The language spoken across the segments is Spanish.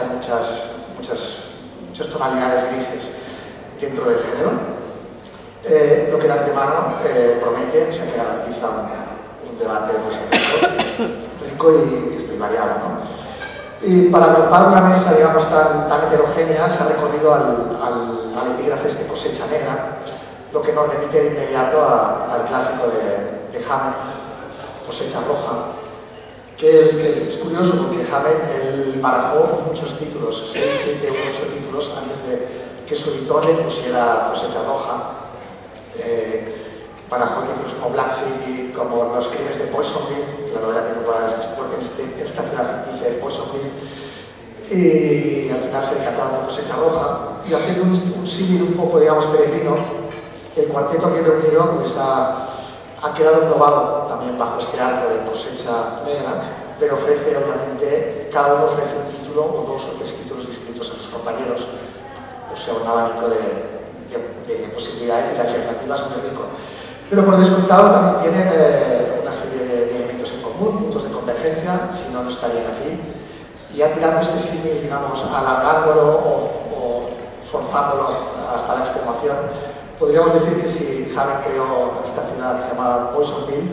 representan muchas, muchas, muchas tonalidades grises dentro del género, eh, lo que el antemano eh, promete, o sea, que garantiza un, un debate pues, rico y, y estoy variado. ¿no? Y para agrupar una mesa, digamos, tan, tan heterogénea, se ha recorrido al, al, al epígrafe este cosecha negra, lo que nos remite de inmediato al clásico de, de Hammett, cosecha roja, que, que, es curioso porque Hammett él barajó muchos títulos, 6, 7 u 8 títulos, antes de que su editor le pusiera cosecha roja. Eh, barajó títulos como Black City, como Los crímenes de Poisonville, que la novela que en, este, en esta ciudad ficticia de Poisonville, y al final se decantaba por cosecha roja. Y haciendo un, un símil un poco, digamos, peregrino, el cuarteto aquí reunido pues, ha quedado englobado también bajo este arco de cosecha negra, pero ofrece, obviamente, cada uno ofrece un título o dos o tres títulos distintos a sus compañeros, o sea, un abanico de, de, de posibilidades y de alternativas muy rico. Pero por descontado también tienen eh, una serie de, elementos en común, puntos de convergencia, si no, no estarían aquí. Y ya tirando este símil, digamos, alargándolo o, o forzándolo hasta la extremación, podríamos decir que si Javen creó esta ciudad que se llama Poisonville,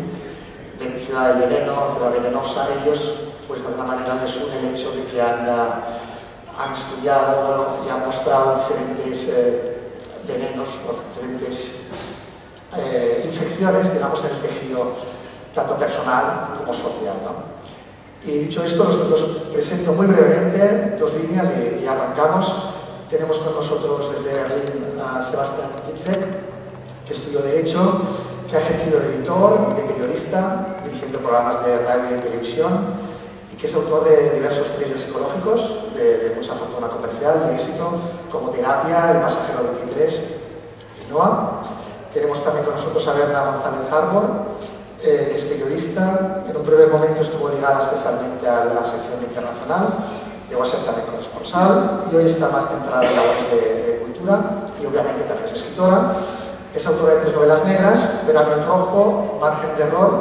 de ciudad del veneno, ciudad venenosa, ellos, pues de alguna manera les une el hecho de que han, han estudiado y han mostrado diferentes eh, venenos o diferentes eh, infecciones, digamos, en el tejido tanto personal como social. ¿no? Y dicho esto, los, los, presento muy brevemente, dos líneas y, y, arrancamos. Tenemos con nosotros desde Berlín a Sebastián Kitzek, que estudió Derecho, que ha ejercido de editor, de periodista, dirigiendo programas de radio y televisión, y que es autor de diversos thrillers psicológicos, de, mucha fortuna comercial, de éxito, como Terapia, El pasajero 23 y Noah. Tenemos también con nosotros a Berna González Harbor, eh, que es periodista. En un breve momento estuvo ligada especialmente a la sección internacional, llegó a ser también corresponsal y hoy está más centrada en la de, de, cultura y obviamente también es escritora. Es autora de tres novelas negras, Verano en Rojo, Margen de Error,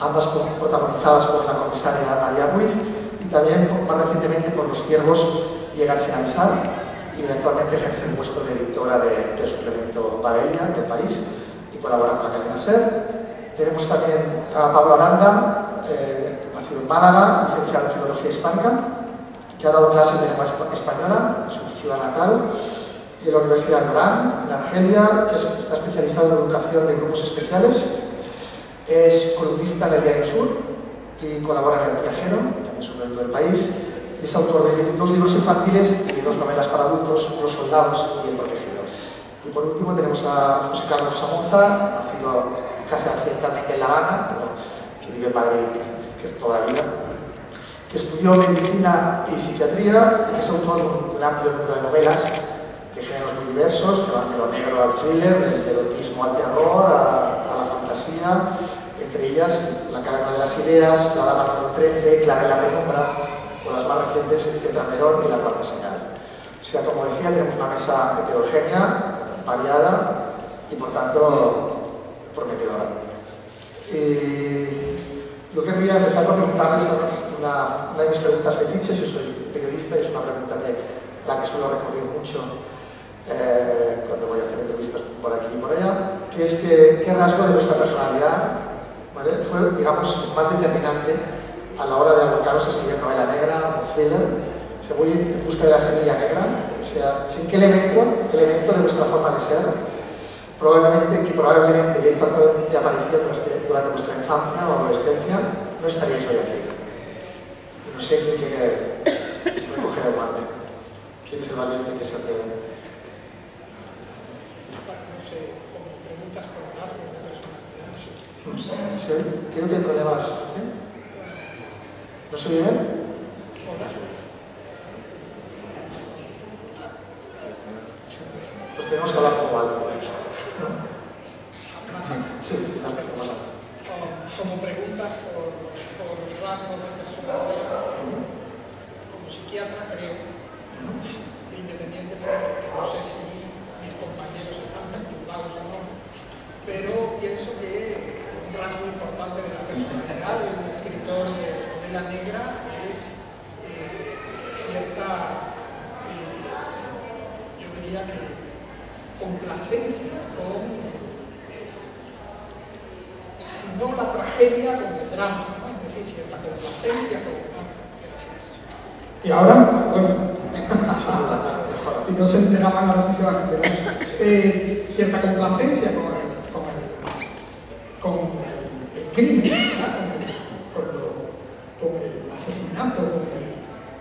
ambas protagonizadas por la comisaria María Ruiz y también más recientemente por Los ciervos llegan sin avisar, y eventualmente ejerce el puesto de editora de, del suplemento Paella del país y colabora con la cadena SER. Tenemos también a Pablo Aranda, eh, nacido en Málaga, licenciado en Filología Hispánica, que ha dado clases de lengua española su ciudad natal y en la Universidad de en Argelia, que es, está especializado en educación de grupos especiales. Es columnista del Diario Sur y colabora en El Viajero, también suplemento del país, es autor de dos libros infantiles y dos novelas para adultos, Los soldados y El protegido. Y por último tenemos a José Carlos Samonza, nacido casi accidentalmente en La Habana, pero que vive en Madrid, que es toda la vida, que estudió medicina y psiquiatría y que es autor de un, amplio número de novelas de géneros muy diversos, que van de lo negro al thriller, del erotismo al terror, a, a la fantasía, entre ellas La cadena de las ideas, La dama número 13, Clara en la penumbra, con las más recientes Tetramerón y la cuarta señal. O sea, como decía, tenemos una mesa heterogénea, variada y por tanto prometedora. Y yo querría empezar por preguntarles una, de mis preguntas fetiches, yo soy periodista y es una pregunta que la que suelo recurrir mucho eh, cuando voy a hacer entrevistas por aquí y por allá, que es qué rasgo de nuestra personalidad fue, digamos, más determinante a la hora de abocaros a escribir novela negra o thriller, o sea, voy en busca de la semilla negra, o sea, sin qué elemento, elemento de vuestra forma de ser, probablemente, que probablemente ya hizo de aparición durante vuestra infancia o adolescencia, no estaríais hoy aquí. No sé quién quiere recoger el guante. ¿Quién es el valiente que se atreve? No sé cómo ¿Se oye? Creo que hay problemas. ¿eh? ¿No se oye bien? Pues tenemos que hablar como algo. Sí, las preguntas. Como pregunta por, por rasgos de personalidad, como psiquiatra creo, independientemente, no sé si mis compañeros están perturbados o no, pero pienso que un rasgo importante de la personalidad de un escritor de novela negra es eh, cierta, eh, yo diría que complacencia con, si no la tragedia, con el drama, ¿no? es decir, cierta complacencia con el drama. Y ahora, bueno, si no se enteraban, ahora sí se van a enterar. Eh, cierta complacencia con el, con el, con el crimen, con, con, el asesinato.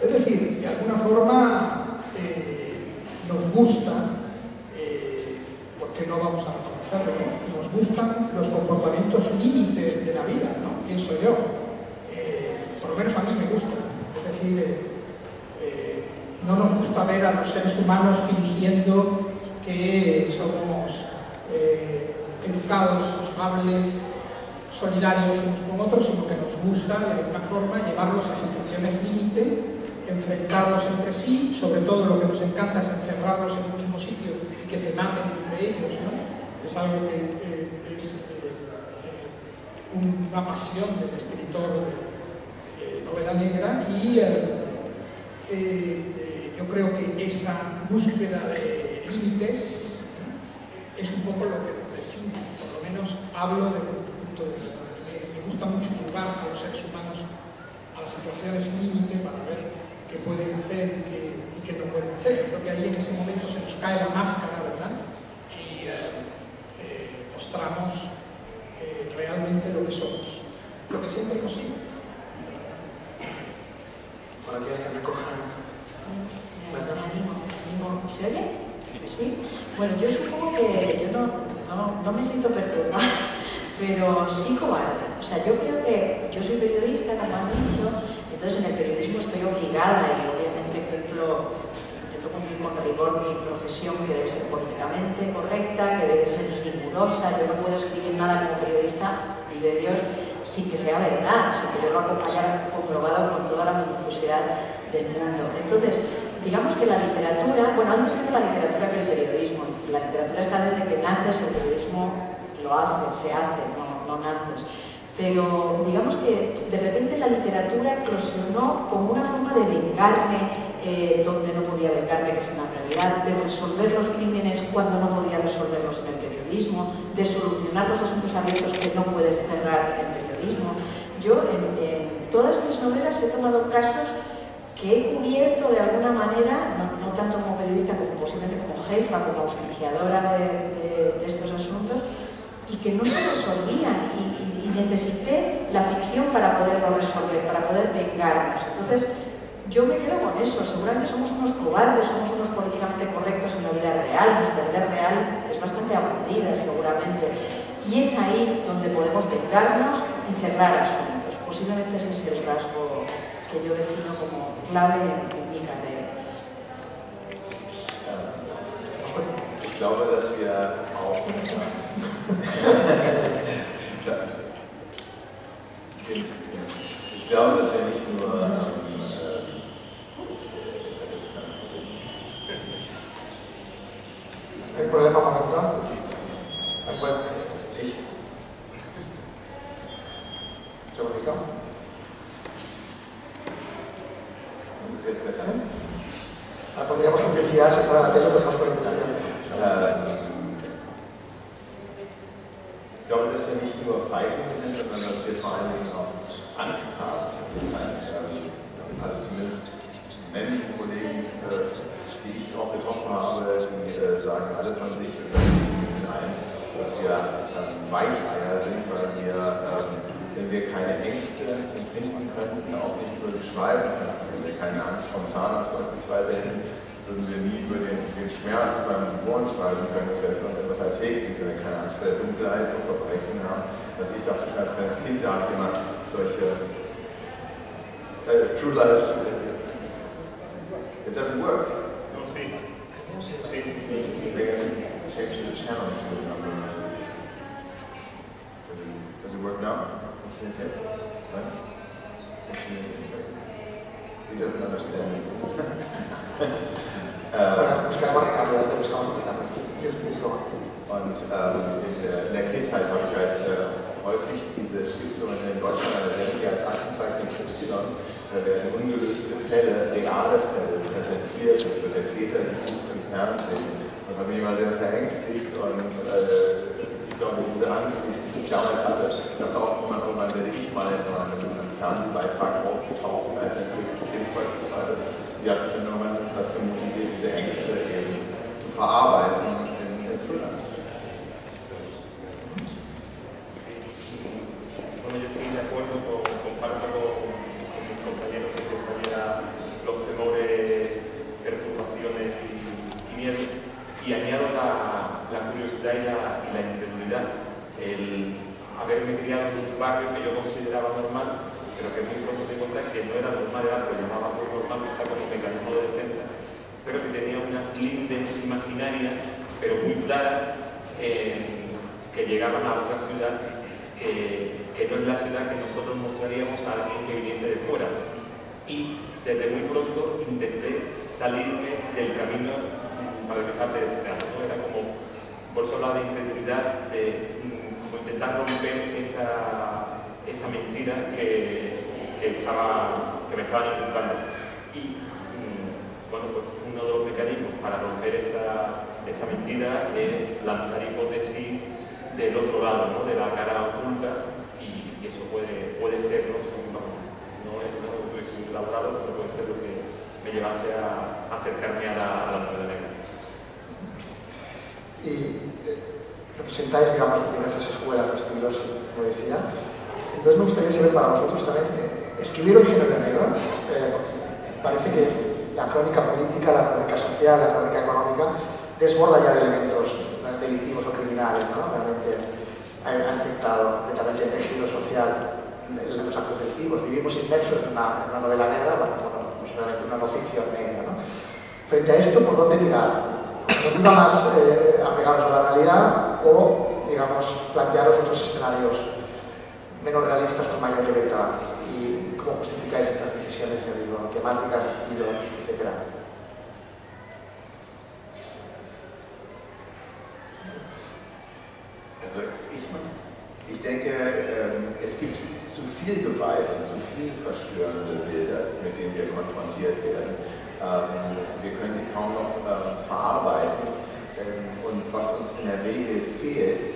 es decir, de alguna forma eh, nos gusta no vamos a reconocerlo, nos gustan los comportamientos límites de la vida, ¿no? Pienso yo. Eh, por lo menos a mí me gusta. Es decir, eh, eh, no nos gusta ver a los seres humanos fingiendo que somos educados, amables, solidarios unos con otros, sino que nos gusta de alguna llevarlos a situaciones límite, enfrentarlos entre sí, sobre todo lo que nos encanta es encerrarlos en un mismo sitio y que se maten entre ellos, ¿no? Es algo que es eh, una pasión del escritor de novela negra y eh, eh, yo creo que esa búsqueda de límites es un poco lo que nos define, por lo menos hablo de un punto de vista. Me, gusta mucho jugar a los seres humanos a las situaciones límite para ver qué pueden hacer y qué, no pueden hacer. Yo creo que ahí en ese momento se nos cae la máscara, ¿verdad? Y mostramos eh, realmente lo que somos, lo que siempre hemos sido. Para que recojan. ¿Se oye? Sí. Bueno, yo supongo que yo no, no, no me siento perdonada, pero sí cobarde. O sea, yo creo que yo soy periodista, como has dicho, entonces en el periodismo estoy obligada y obviamente cumplo con rigor mi profesión que debe ser políticamente correcta, que debe ser rigurosa. Yo no puedo escribir nada como periodista, y de Dios, sin que sea verdad, sin que yo lo haya comprobado con toda la minuciosidad del mundo. Entonces, digamos que la literatura, bueno, antes de la literatura que el periodismo. La literatura está desde que naces, el periodismo lo hace, se hace, no, no naces pero digamos que de repente la literatura eclosionó como una forma de vengarme eh, donde no podía vengarme, que es una realidad, de resolver los crímenes cuando no podía resolverlos en el periodismo, de solucionar los asuntos abiertos que no puedes cerrar en el periodismo. Yo en, todas mis novelas he tomado casos que he cubierto de alguna manera, no, tanto como periodista, como posiblemente como jefa, como auspiciadora de, estos asuntos, y que no se resolvían. Y, necesité la ficción para poderlo resolver, para poder vengarnos. Entonces, yo me quedo con eso. Seguramente somos unos cobardes, somos unos políticamente correctos en la vida real. Nuestra vida real es bastante aburrida, seguramente. Y es ahí donde podemos vengarnos y cerrar asuntos. Posiblemente ese es el rasgo que yo defino como clave glaube, dass wir auch Ich glaube, dass wir nicht nur ähm, ¿Hay problema con esto? Ich. ¿Un segundito? ¿No es jetzt besser? Ah, pondríamos publicidad, si fuera la tele, podríamos poner invitación. Äh, Ich glaube, dass wir nicht nur Feiglinge sind, sondern dass wir vor allen Dingen auch Angst haben. Das heißt, ähm, also zumindest männliche Kollegen, äh, die ich auch getroffen habe, die äh, sagen alle von sich, und da sich mit ein, dass wir ähm, Weicheier sind, weil wir, ähm, wenn wir keine Ängste empfinden könnten, auch nicht über sie schreiben wenn wir keine Angst vom Zahnarzt beispielsweise hätten, würden wir nie über den, den Schmerz beim Geboren schreiben können. Das wäre für uns etwas Alltägliches, wenn wir keine Angst vor der Dunkelheit, vor Verbrechen haben. Also ich dachte schon als kleines Kind, da hat jemand solche uh, True Life, it doesn't work. No, See, sí. see, change the channel to the number. Does it, work now? Funktioniert jetzt? Nein? Funktioniert nicht. He doesn't understand. Äh, und ähm, in, der, in der Kindheit habe ich halt äh, häufig diese Skizze in Deutschland eine Sendung, die heißt Aktenzeichen Y. Da werden ungelöste Fälle, reale Fälle präsentiert. Wird der Täter gesucht im Fernsehen. Und habe mich immer sehr verängstigt und äh, ich glaube, diese Angst, die ich damals hatte, ich dachte auch immer, irgendwann werde ich mal in so einem, Fernsehbeitrag auftauchen als ein drittes Beispielsweise. Die hat diese Ängste. Bueno, yo estoy de acuerdo con, comparto con, mis compañeros se extraña los temores, perturbaciones y, y y añado la, curiosidad y la, y incredulidad. El haberme criado en un barrio que yo consideraba normal, pero que muy que no era normal, era lo que llamaba muy normal, como mecanismo de defensa, pero que tenía unas lindes imaginarias, pero muy claras, eh, que llegaban a otra ciudad que, no es la ciudad que nosotros mostraríamos a alguien que viniese de fuera. Y desde muy pronto intenté salirme del camino para dejar de desear. ¿no? Era como, por eso hablaba de incredulidad, de mm, como intentar romper esa, esa mentira que, que, que me estaban inculcando. Y mm, bueno, pues uno de los mecanismos para romper esa, esa mentira es lanzar hipótesis del otro lado, ¿no? de la cara oculta, y, eso puede, puede ser, ¿no? no, es que hubiese elaborado, pero puede ser lo que me llevase a, a acercarme a la, a la novela negra. y eh, representáis, digamos, diversas escuelas o estilos, como decía. Entonces me gustaría saber para vosotros también, eh, escribir el género negro, eh, parece que la crónica política, la crónica social, la crónica económica, desborda ya de elementos delictivos o criminales, ¿no? Realmente ha afectado directamente el tejido social los actos delictivos. Vivimos inmersos en una, novela negra, bueno, una no negra, ¿no? Frente a esto, ¿por dónde tirar? ¿Dónde más eh, apegados a la realidad o, digamos, plantearos otros escenarios menos realistas con mayor libertad? ¿Y cómo justificáis estas decisiones, ya digo, temáticas, estilo, etcétera? Also ich, ich denke, ähm, es gibt zu viel Gewalt und zu viel verstörende Bilder, mit denen wir konfrontiert werden. Ähm, wir können sie kaum noch ähm, verarbeiten. Und was uns in der Regel fehlt,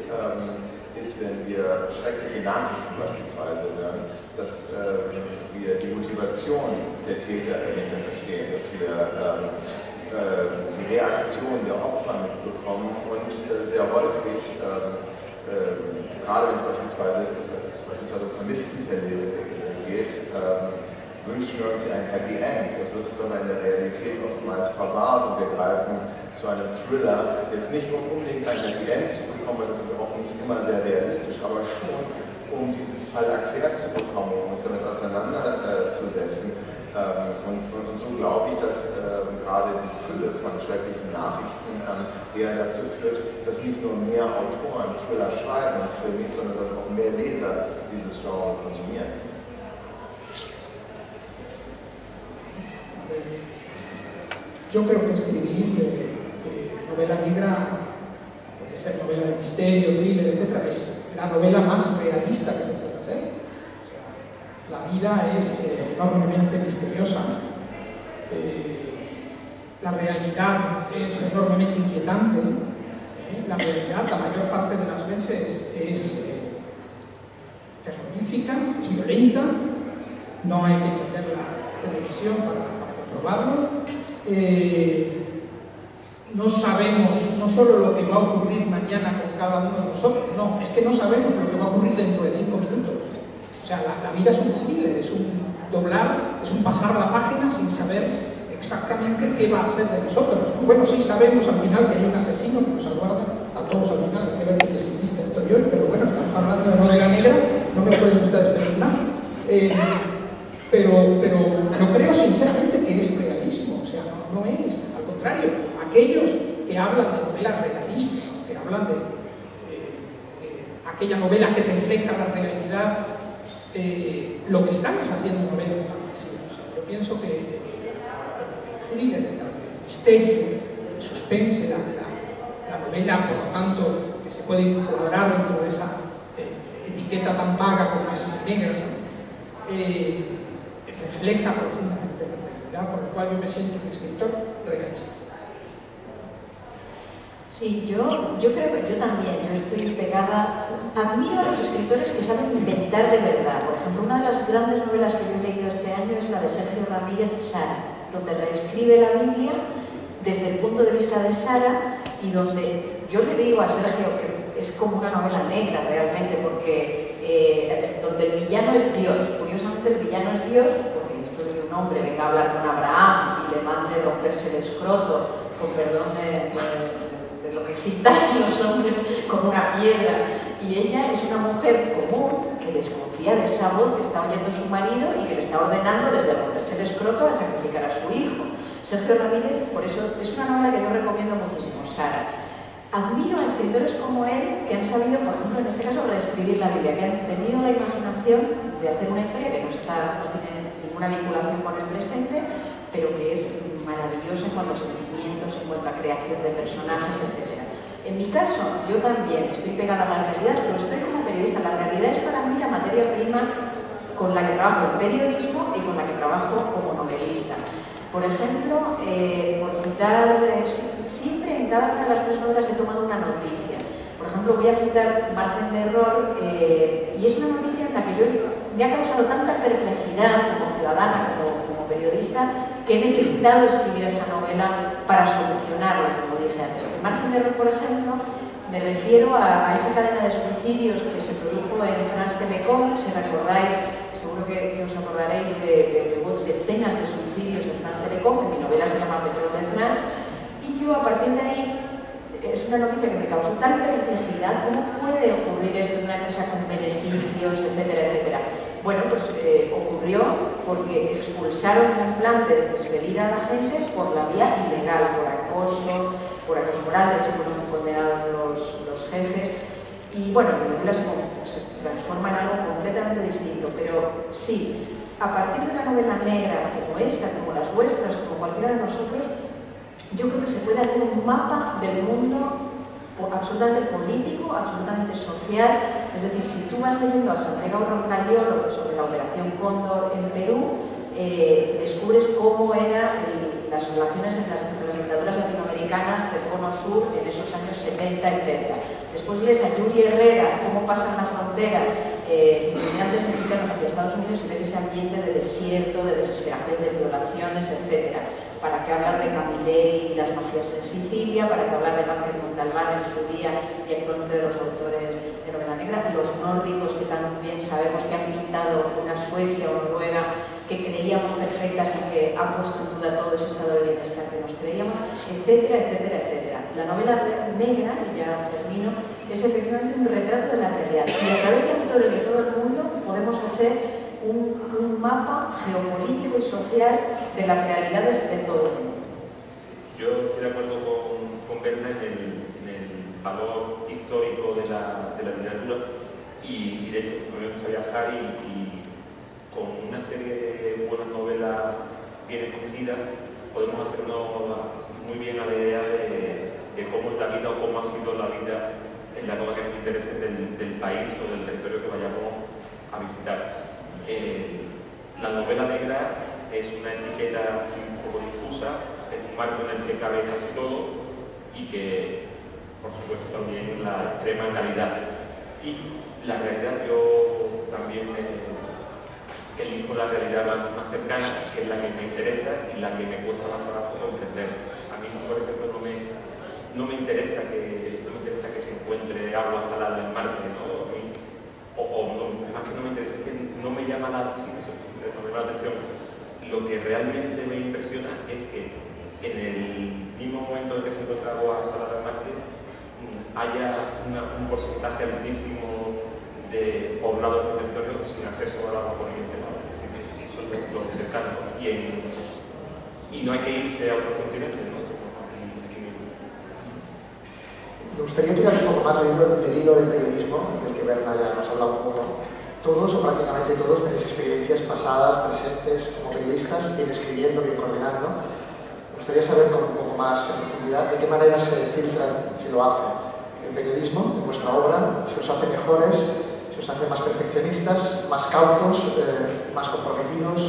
wenn wir schreckliche Nachrichten beispielsweise hören, dass ähm, wir die Motivation der Täter dahinter verstehen, dass wir ähm, äh, die Reaktion der Opfer mitbekommen und äh, sehr häufig, ähm, ähm, gerade wenn es beispielsweise, beispielsweise um Vermisstenfälle geht, ähm, wünschen wir uns ein Happy End. Das wird uns aber in der Realität oftmals verwahrt und wir greifen zu einem Thriller, jetzt nicht um unbedingt ein Happy End zu bekommen, weil das ist auch nicht immer sehr realistisch, aber schon um diesen Fall erklärt zu bekommen, um uns damit auseinanderzusetzen. Ähm, und, so glaube ich, dass ähm, gerade die Fülle von schrecklichen Nachrichten ähm, eher dazu führt, dass nicht nur mehr Autoren Thriller schreiben und sondern dass auch mehr Leser dieses Genre konsumieren. Yo creo que escribir novela negra, ser novela de misterio, thriller, etc., es la novela más realista que se puede hacer. La vida es eh, enormemente misteriosa, eh, la realidad es enormemente inquietante, eh, la realidad la mayor parte de las veces es terrorífica, es violenta, no hay que entender la televisión para, para comprobarlo. No sabemos no solo lo que va a ocurrir mañana con cada uno de nosotros, no, es que no sabemos lo que va a ocurrir dentro de cinco minutos. O sea, la, vida es un thriller, es un doblar, es un pasar la página sin saber exactamente qué va a ser de nosotros. ¿no? Bueno, sí sabemos al final que hay un asesino que nos aguarda a todos al final, hay que ver qué pesimista estoy hoy, pero bueno, estamos hablando de novela negra Eh, pero, pero yo creo sinceramente que es realismo, o sea, no, no es, al contrario, aquellos que hablan de novelas realistas, que hablan de aquella novela que refleja la realidad, eh, lo que están es haciendo novelas de fantasía. yo pienso que el thriller, el misterio, suspense, la, novela, por lo tanto, que se puede incorporar dentro de esa eh, etiqueta tan vaga como es negra, eh, refleja profundamente la realidad, por lo cual yo me siento un escritor realista. Sí, yo, yo creo que yo también, yo estoy pegada, admiro a los escritores que saben inventar de verdad. Por ejemplo, una de las grandes novelas que yo he leído este año es la de Sergio Ramírez, Sara, donde reescribe la Biblia desde el punto de vista de Sara y donde yo le digo a Sergio que es como una novela negra realmente, porque eh, donde el villano es Dios, curiosamente el villano es Dios, porque esto de un hombre venga a hablar con Abraham y le mande romperse el escroto, con perdón de lo que excitáis los hombres con una piedra. Y ella es una mujer común que desconfía de esa voz que está oyendo su marido y que le está ordenando desde romperse el escroto a sacrificar a su hijo. Sergio Ramírez, por eso es una novela que yo recomiendo muchísimo, Sara. Admiro a escritores como él que han sabido, por ejemplo, en este caso, reescribir la Biblia, que han tenido la imaginación de hacer una historia que no, está, no tiene ninguna vinculación con el presente, pero que es maravillosa en cuanto en cuanto a creación de personajes, etc. En mi caso, yo también estoy pegada a la realidad, pero estoy como periodista. La realidad es para mí la materia prima con la que trabajo en periodismo y con la que trabajo como novelista. Por ejemplo, eh, por citar, eh, siempre en cada una de las tres novelas he tomado una noticia. Por ejemplo, voy a citar Margen de Error, eh, y es una noticia en la que yo, me ha causado tanta perplejidad como ciudadana, como periodista, que he necesitado escribir esa novela para solucionarla, como dije antes. El margen de error, por ejemplo, me refiero a, esa cadena de suicidios que se produjo en France Telecom, si recordáis, seguro que, os acordaréis de, decenas de suicidios en France Telecom, en mi novela se llama Petrol de France, y yo a partir de ahí es una noticia que me causó tal perplejidad, ¿cómo puede ocurrir esto en una empresa con beneficios, etcétera, etcétera? Bueno, pues eh, ocurrió porque expulsaron un plan de despedir a la gente por la vía ilegal, por acoso, por acoso moral, de hecho fueron condenados los, jefes. Y bueno, la novela se, transforma en algo completamente distinto, pero sí, a partir de una novela negra como esta, como las vuestras, como cualquiera de nosotros, yo creo que se puede hacer un mapa del mundo absolutamente político, absolutamente social. Es decir, si tú vas leyendo a Santiago Roncaliolo sobre la Operación Cóndor en Perú, eh, descubres cómo eran las relaciones entre las, dictaduras latinoamericanas del Cono Sur en esos años 70, etc. Después lees a Yuri Herrera, cómo pasan la frontera eh, mexicanos hacia Estados Unidos y ves ese ambiente de desierto, de desesperación, de violaciones, etc. ¿Para qué hablar de Camilleri y las mafias en Sicilia? ¿Para qué hablar de Vázquez Montalbán en su día y actualmente de los autores de novela negra? Los nórdicos que también sabemos que han pintado una Suecia o Noruega que creíamos perfectas y que han puesto en duda todo ese estado de bienestar que nos creíamos, etcétera, etcétera, etcétera. La novela negra, y ya termino, es efectivamente un retrato de la realidad. Y a través de autores de todo el mundo podemos hacer un, mapa geopolítico y social de las realidades de todo el mundo. Yo estoy de acuerdo con, con Berna en el, valor histórico de la, de la literatura y, de hecho me gusta viajar y, con una serie de buenas novelas bien escogidas podemos hacernos muy bien a la idea de, cómo es la vida o cómo ha sido la vida en la cosa que nos interese del, del país o del territorio que vayamos a visitar. Eh, la novela negra es una etiqueta un poco difusa, es un marco en el que cabe casi todo y que, por supuesto, también la extrema calidad. Y la realidad, yo también eh, elijo la realidad más, cercana, que es la que me interesa y la que me cuesta más trabajo comprender. A mí, por ejemplo, no me, no me interesa que no me interesa que se encuentre agua salada en Marte, ¿no? O, o más que no me interesa, es que no me llama la, atención. Lo que realmente me impresiona es que en el mismo momento en que se encuentra agua salada en Marte mm, haya un porcentaje altísimo eh, poblado este territorio sin acceso al agua corriente, ¿no? Es decir, eso es lo, que se canto. Y, y no hay que irse a otro continente, ¿no? Me gustaría tirar un poco más del hilo del periodismo, del que Berna ya nos ha hablado un poco. Todos o prácticamente todos tenéis experiencias pasadas, presentes como periodistas, bien escribiendo, bien coordinando. Me gustaría saber con un poco más en profundidad de qué manera se filtran, si lo hacen, el periodismo, en vuestra obra, si os hace mejores, si os hace más perfeccionistas, más cautos, eh, más comprometidos.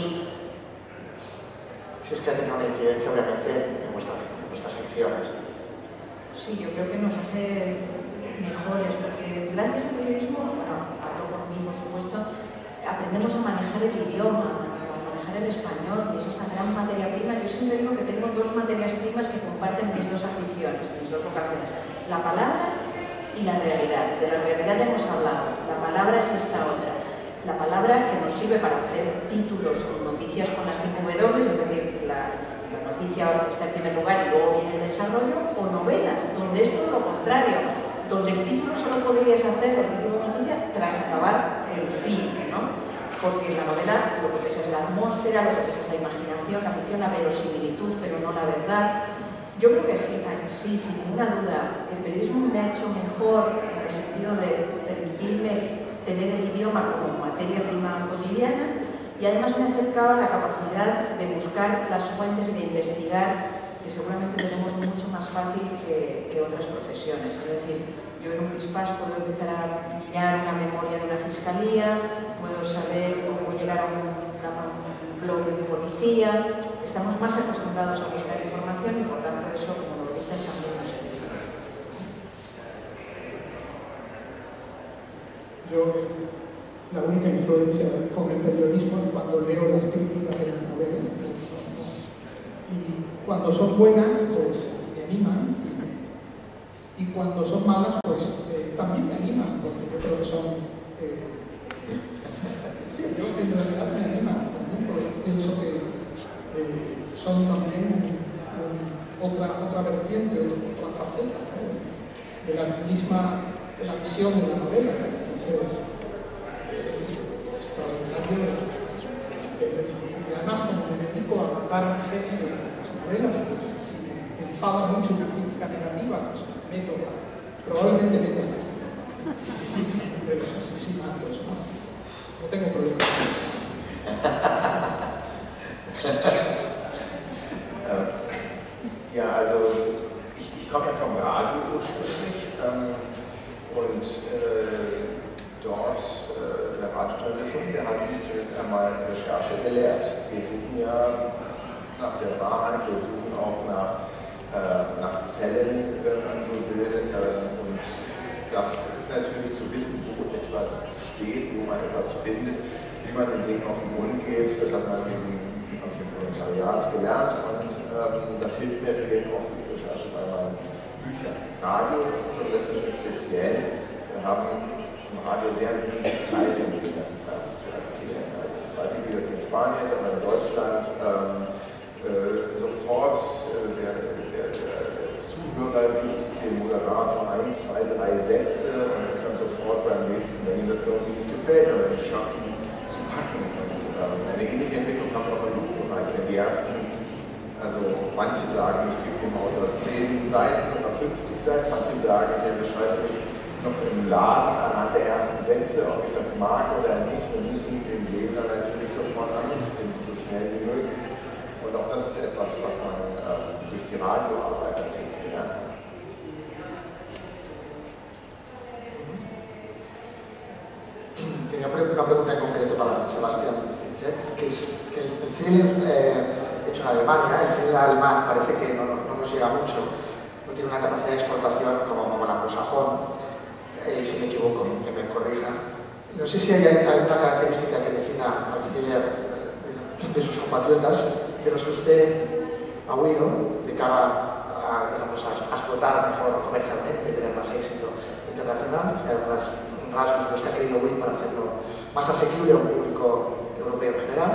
Si es que hay una incidencia, obviamente, en en vuestras ficciones. Sí, yo creo que nos hace mejores, porque gracias al periodismo, bueno, todo por mí, por supuesto, aprendemos a manejar el idioma, a manejar el español, y es esa gran materia prima. Yo siempre digo que tengo dos materias primas que comparten mis dos aficiones, mis dos vocaciones, la palabra y la realidad. De la realidad hemos hablado, la palabra es esta otra. La palabra que nos sirve para hacer títulos o noticias con las 5 W, es decir, noticia está en primer lugar y luego viene el desarrollo, o novelas, donde es todo lo contrario, donde el título solo podrías hacer, el título de noticia, tras acabar el fin, ¿no? Porque la novela lo que pesa es la atmósfera, lo que pesa es la imaginación, la ficción, la verosimilitud, pero no la verdad. Yo creo que sí, sí, sin ninguna duda, el periodismo me ha hecho mejor en el sentido de permitirme tener el idioma como materia prima cotidiana y además me ha acercado a la capacidad de buscar las fuentes y de investigar, que seguramente tenemos mucho más fácil que, otras profesiones. Es decir, yo en un pispás puedo empezar a mirar una memoria de una fiscalía, puedo saber cómo llegar a un, blog de policía. Estamos más acostumbrados a buscar información y por tanto eso como novelistas también nos sirve. Yo la única influencia con el periodismo es cuando leo las críticas de las novelas. Y cuando son buenas, pues me animan. Y, cuando son malas, pues eh, también me animan, porque yo creo que son... Eh, sí, yo en realidad me animan también, porque pienso que eh, son también otra, otra vertiente, otra faceta de la misma de la visión de la novela. Entonces, extraordinario y además como me dedico a matar gente de las novelas, pues si me enfada mucho una crítica negativa, pues me meto probablemente meto de los asesinatos, ¿no? No tengo problema. Recherche gelehrt. Wir suchen ja nach der Wahrheit, wir suchen auch nach, äh, nach Fällen, wenn man so will. Äh, und das ist natürlich zu wissen, wo etwas steht, wo man etwas findet, wie man den Dingen auf den Grund geht. Das hat man im, im Volontariat gelernt und ähm, das hilft mir natürlich jetzt auch für die Recherche bei meinen Büchern. Radiojournalismus speziell. Wir haben im Radio sehr wenig Zeit im Leben äh, zu erzählen. Also ich weiß nicht, wie das in Spanien ist, aber in Deutschland ähm, äh, sofort äh, der, der, der, Zuhörer gibt dem Moderator ein, zwei, drei Sätze und ist dann sofort beim nächsten, wenn ihm das irgendwie nicht gefällt oder nicht schafft, ihn zu packen. Und ähm, eine ähnliche Entwicklung haben wir auch im Buchbereich. Wenn die ersten also manche sagen, ich gebe dem Autor 10 Seiten oder 50 Seiten, manche sagen, er beschreibt mich noch im Laden anhand der ersten Sätze, ob ich das mag oder nicht. Wir müssen rádio, a arquitetura. Tenía una pregunta en concreto para Sebastián, ¿sí? que, es, que el thriller eh, hecho en Alemania, el thriller alemán parece que no, no, nos llega mucho, no tiene una capacidad de exportación como, como la anglosajón, eh, si me equivoco, que me corrija. No sé si hay, alguna característica que defina al thriller eh, de sus compatriotas de los que usted huido de cara a, digamos, a, explotar mejor comercialmente, tener más éxito internacional. Hay algunos rasgos de los que ha querido huir para hacerlo más asequible a un público europeo en general.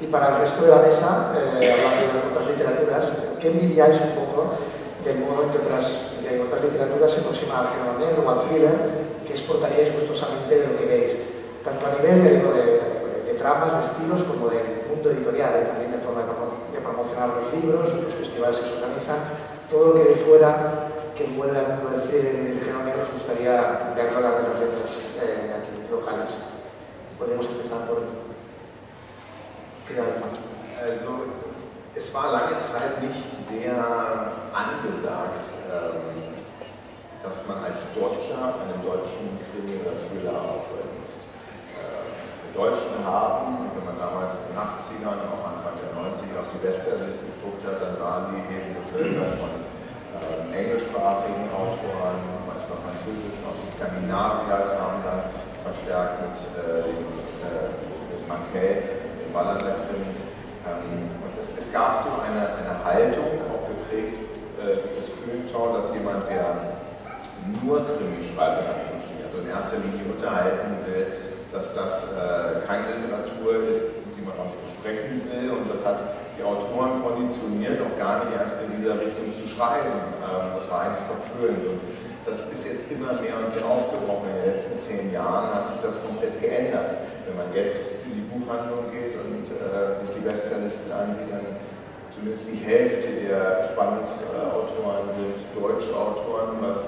Y para el resto de la mesa, eh, hablando de otras literaturas, ¿qué envidiáis un poco del modo en que otras que otra literatura se aproxima al género negro o al thriller, que exportaríais gustosamente de lo que veis, tanto a nivel de, de, de tramas, de estilos, como de mundo editorial, ¿eh? también de forma de, promocionar los libros, los festivales que se organizan, todo lo que de fuera que envuelve al mundo del cine y del género negro, nos gustaría verlo en las redes eh, aquí locales. Podemos empezar por Also, es war lange Zeit nicht sehr angesagt, ähm, dass man als Deutscher einen deutschen Krimi-Thriller aufwänzt. Äh, die Deutschen haben, wenn man damals in den 80ern auch an 1990 auf die Bestsellerliste geguckt hat, dann waren die eben bevölkert halt von äh, englischsprachigen Autoren, manchmal französisch, auch die Skandinavier kamen dann verstärkt mit äh, dem äh, Manquet, dem Wallander Krimis. Ähm, und es, es, gab so eine, eine Haltung, auch geprägt äh, das Feuilleton, dass jemand, der nur Krimi schreibt, also in erster Linie unterhalten will, dass das äh, keine Literatur ist, besprechen will. Und das hat die Autoren konditioniert, auch gar nicht erst in dieser Richtung zu schreiben. Ähm, das war eigentlich verpönt. Das ist jetzt immer mehr und mehr aufgebrochen. In den letzten zehn Jahren hat sich das komplett geändert. Wenn man jetzt in die Buchhandlung geht und äh, sich die Bestsellerlisten ansieht, dann zumindest die Hälfte der Spannungsautoren sind deutsche Autoren, was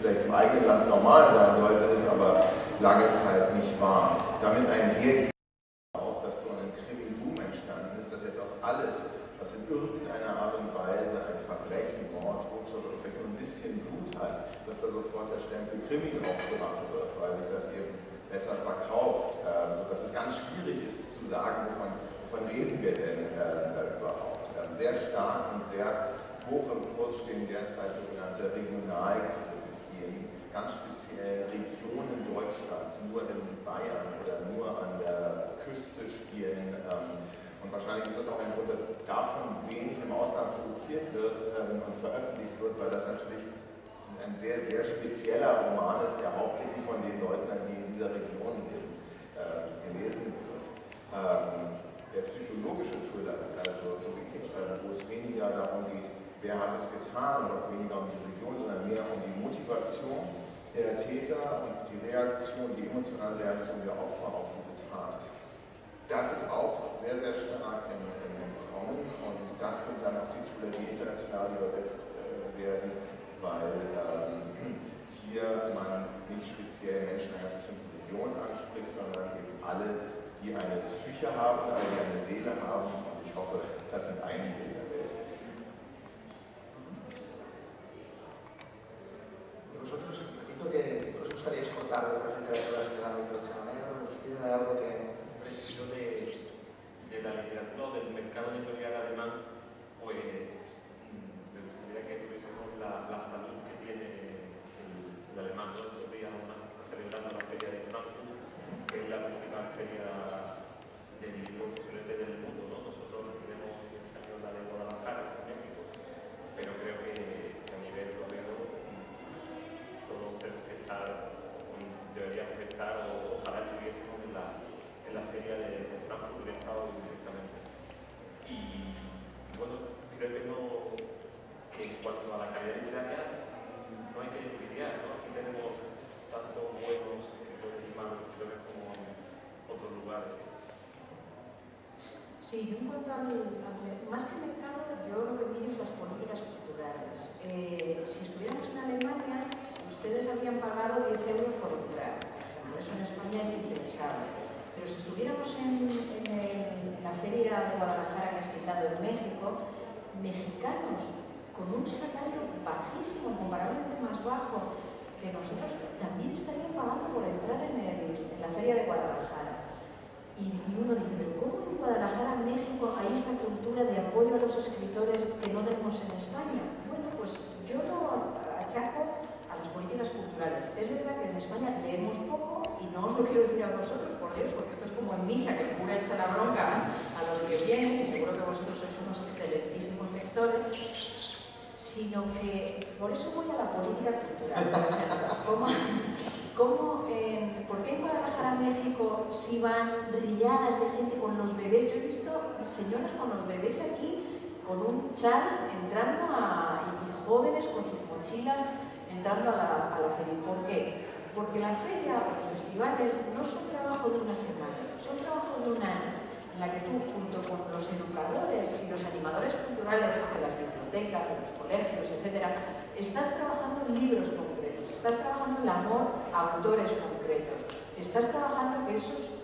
vielleicht im eigenen Land normal sein sollte, ist aber lange Zeit nicht wahr. Damit einhergeht auch, dass so ein Krimi-Boom entstanden ist, dass jetzt auf alles, was in irgendeiner Art und Weise ein Verbrechen, Mord, Totschlag oder vielleicht nur ein bisschen Blut hat, dass da sofort der Stempel Krimi drauf gemacht wird, weil sich das eben besser verkauft, äh, sodass es ganz schwierig ist zu sagen, wovon, wovon reden wir denn äh, da überhaupt. Ähm, sehr stark und sehr hoch im Kurs stehen derzeit sogenannte Regionalkrimis, die in ganz speziellen Regionen Deutschlands, nur in Bayern oder nur an der Küste spielen. Ähm, und wahrscheinlich ist das auch ein Grund, dass davon wenig im Ausland produziert wird ähm, und veröffentlicht wird, weil das natürlich ein sehr, sehr spezieller Roman ist, der hauptsächlich von den Leuten, die in dieser Region äh, gelesen wird. Ähm, der psychologische Thriller, also so wie ich wo es weniger darum geht, wer hat es getan, oder weniger um die Religion, sondern mehr um die Motivation der Täter und die Reaktion, die emotionale Reaktion der Opfer auf diese Tat. Das ist auch sehr, sehr stark im, im Kommen und das sind dann auch die Thriller, die international übersetzt äh, werden, weil ähm, hier man nicht speziell Menschen einer bestimmten Region anspricht, sondern eben alle die eine Psyche haben, alle, die eine Seele haben. Und ich hoffe, das sind einige in der Welt. Y vosotros, repito que os gustaría exportar de otras literaturas que dan libros negro, ¿tienen algo que... De, la literatura del mercado editorial alemán, pues me gustaría que tuviésemos la, salud que tiene el, alemán. Estos días además está celebrando la feria de Frankfurt, que es la principal feria de libros posiblemente del mundo. ¿no? Nosotros tenemos este año la de Guadalajara, en México, pero creo que, que a nivel europeo todos tenemos que estar, deberíamos estar, o ojalá estuviésemos en la, en la feria de, de Frankfurt directado directamente. Y, y bueno, creo que no, que en cuanto a la calidad literaria, no hay que envidiar, ¿no? Aquí tenemos tanto buenos escritores y malos escritores como en otros lugares. Sí, yo en cuanto al, más que mercado, yo lo que miro es las políticas culturales. Eh, si estuviéramos en Alemania, ustedes habrían pagado 10 euros por entrar. Por eso en España es impensable. Pero si estuviéramos en, la feria de Guadalajara que has citado en México, mexicanos con un salario bajísimo, comparablemente más bajo que nosotros, también estarían pagando por entrar en la feria de Guadalajara. Y, y, uno dice, pero ¿cómo en Guadalajara, México, hay esta cultura de apoyo a los escritores que no tenemos en España? Bueno, pues yo lo achaco a las políticas culturales. Es verdad que en España leemos poco y no os lo quiero decir a vosotros, por Dios, porque esto es como en misa, que el cura echa la bronca a los que vienen, y seguro que vosotros sois unos excelentísimos lectores, sino que por eso voy a la política cultural. ¿Cómo, cómo, ¿Por qué en Guadalajara, México, si van brilladas de gente con los bebés? Yo he visto señoras con los bebés aquí, con un chal, entrando a, y jóvenes con sus mochilas entrando a la, feria. ¿Por qué? Porque la feria los festivales no son trabajo de una semana, son trabajo de un año, en la que tú, junto con los educadores y los animadores culturales de las bibliotecas, de los colegios, etc., estás trabajando en libros concretos, estás trabajando el amor a autores concretos, estás trabajando que esos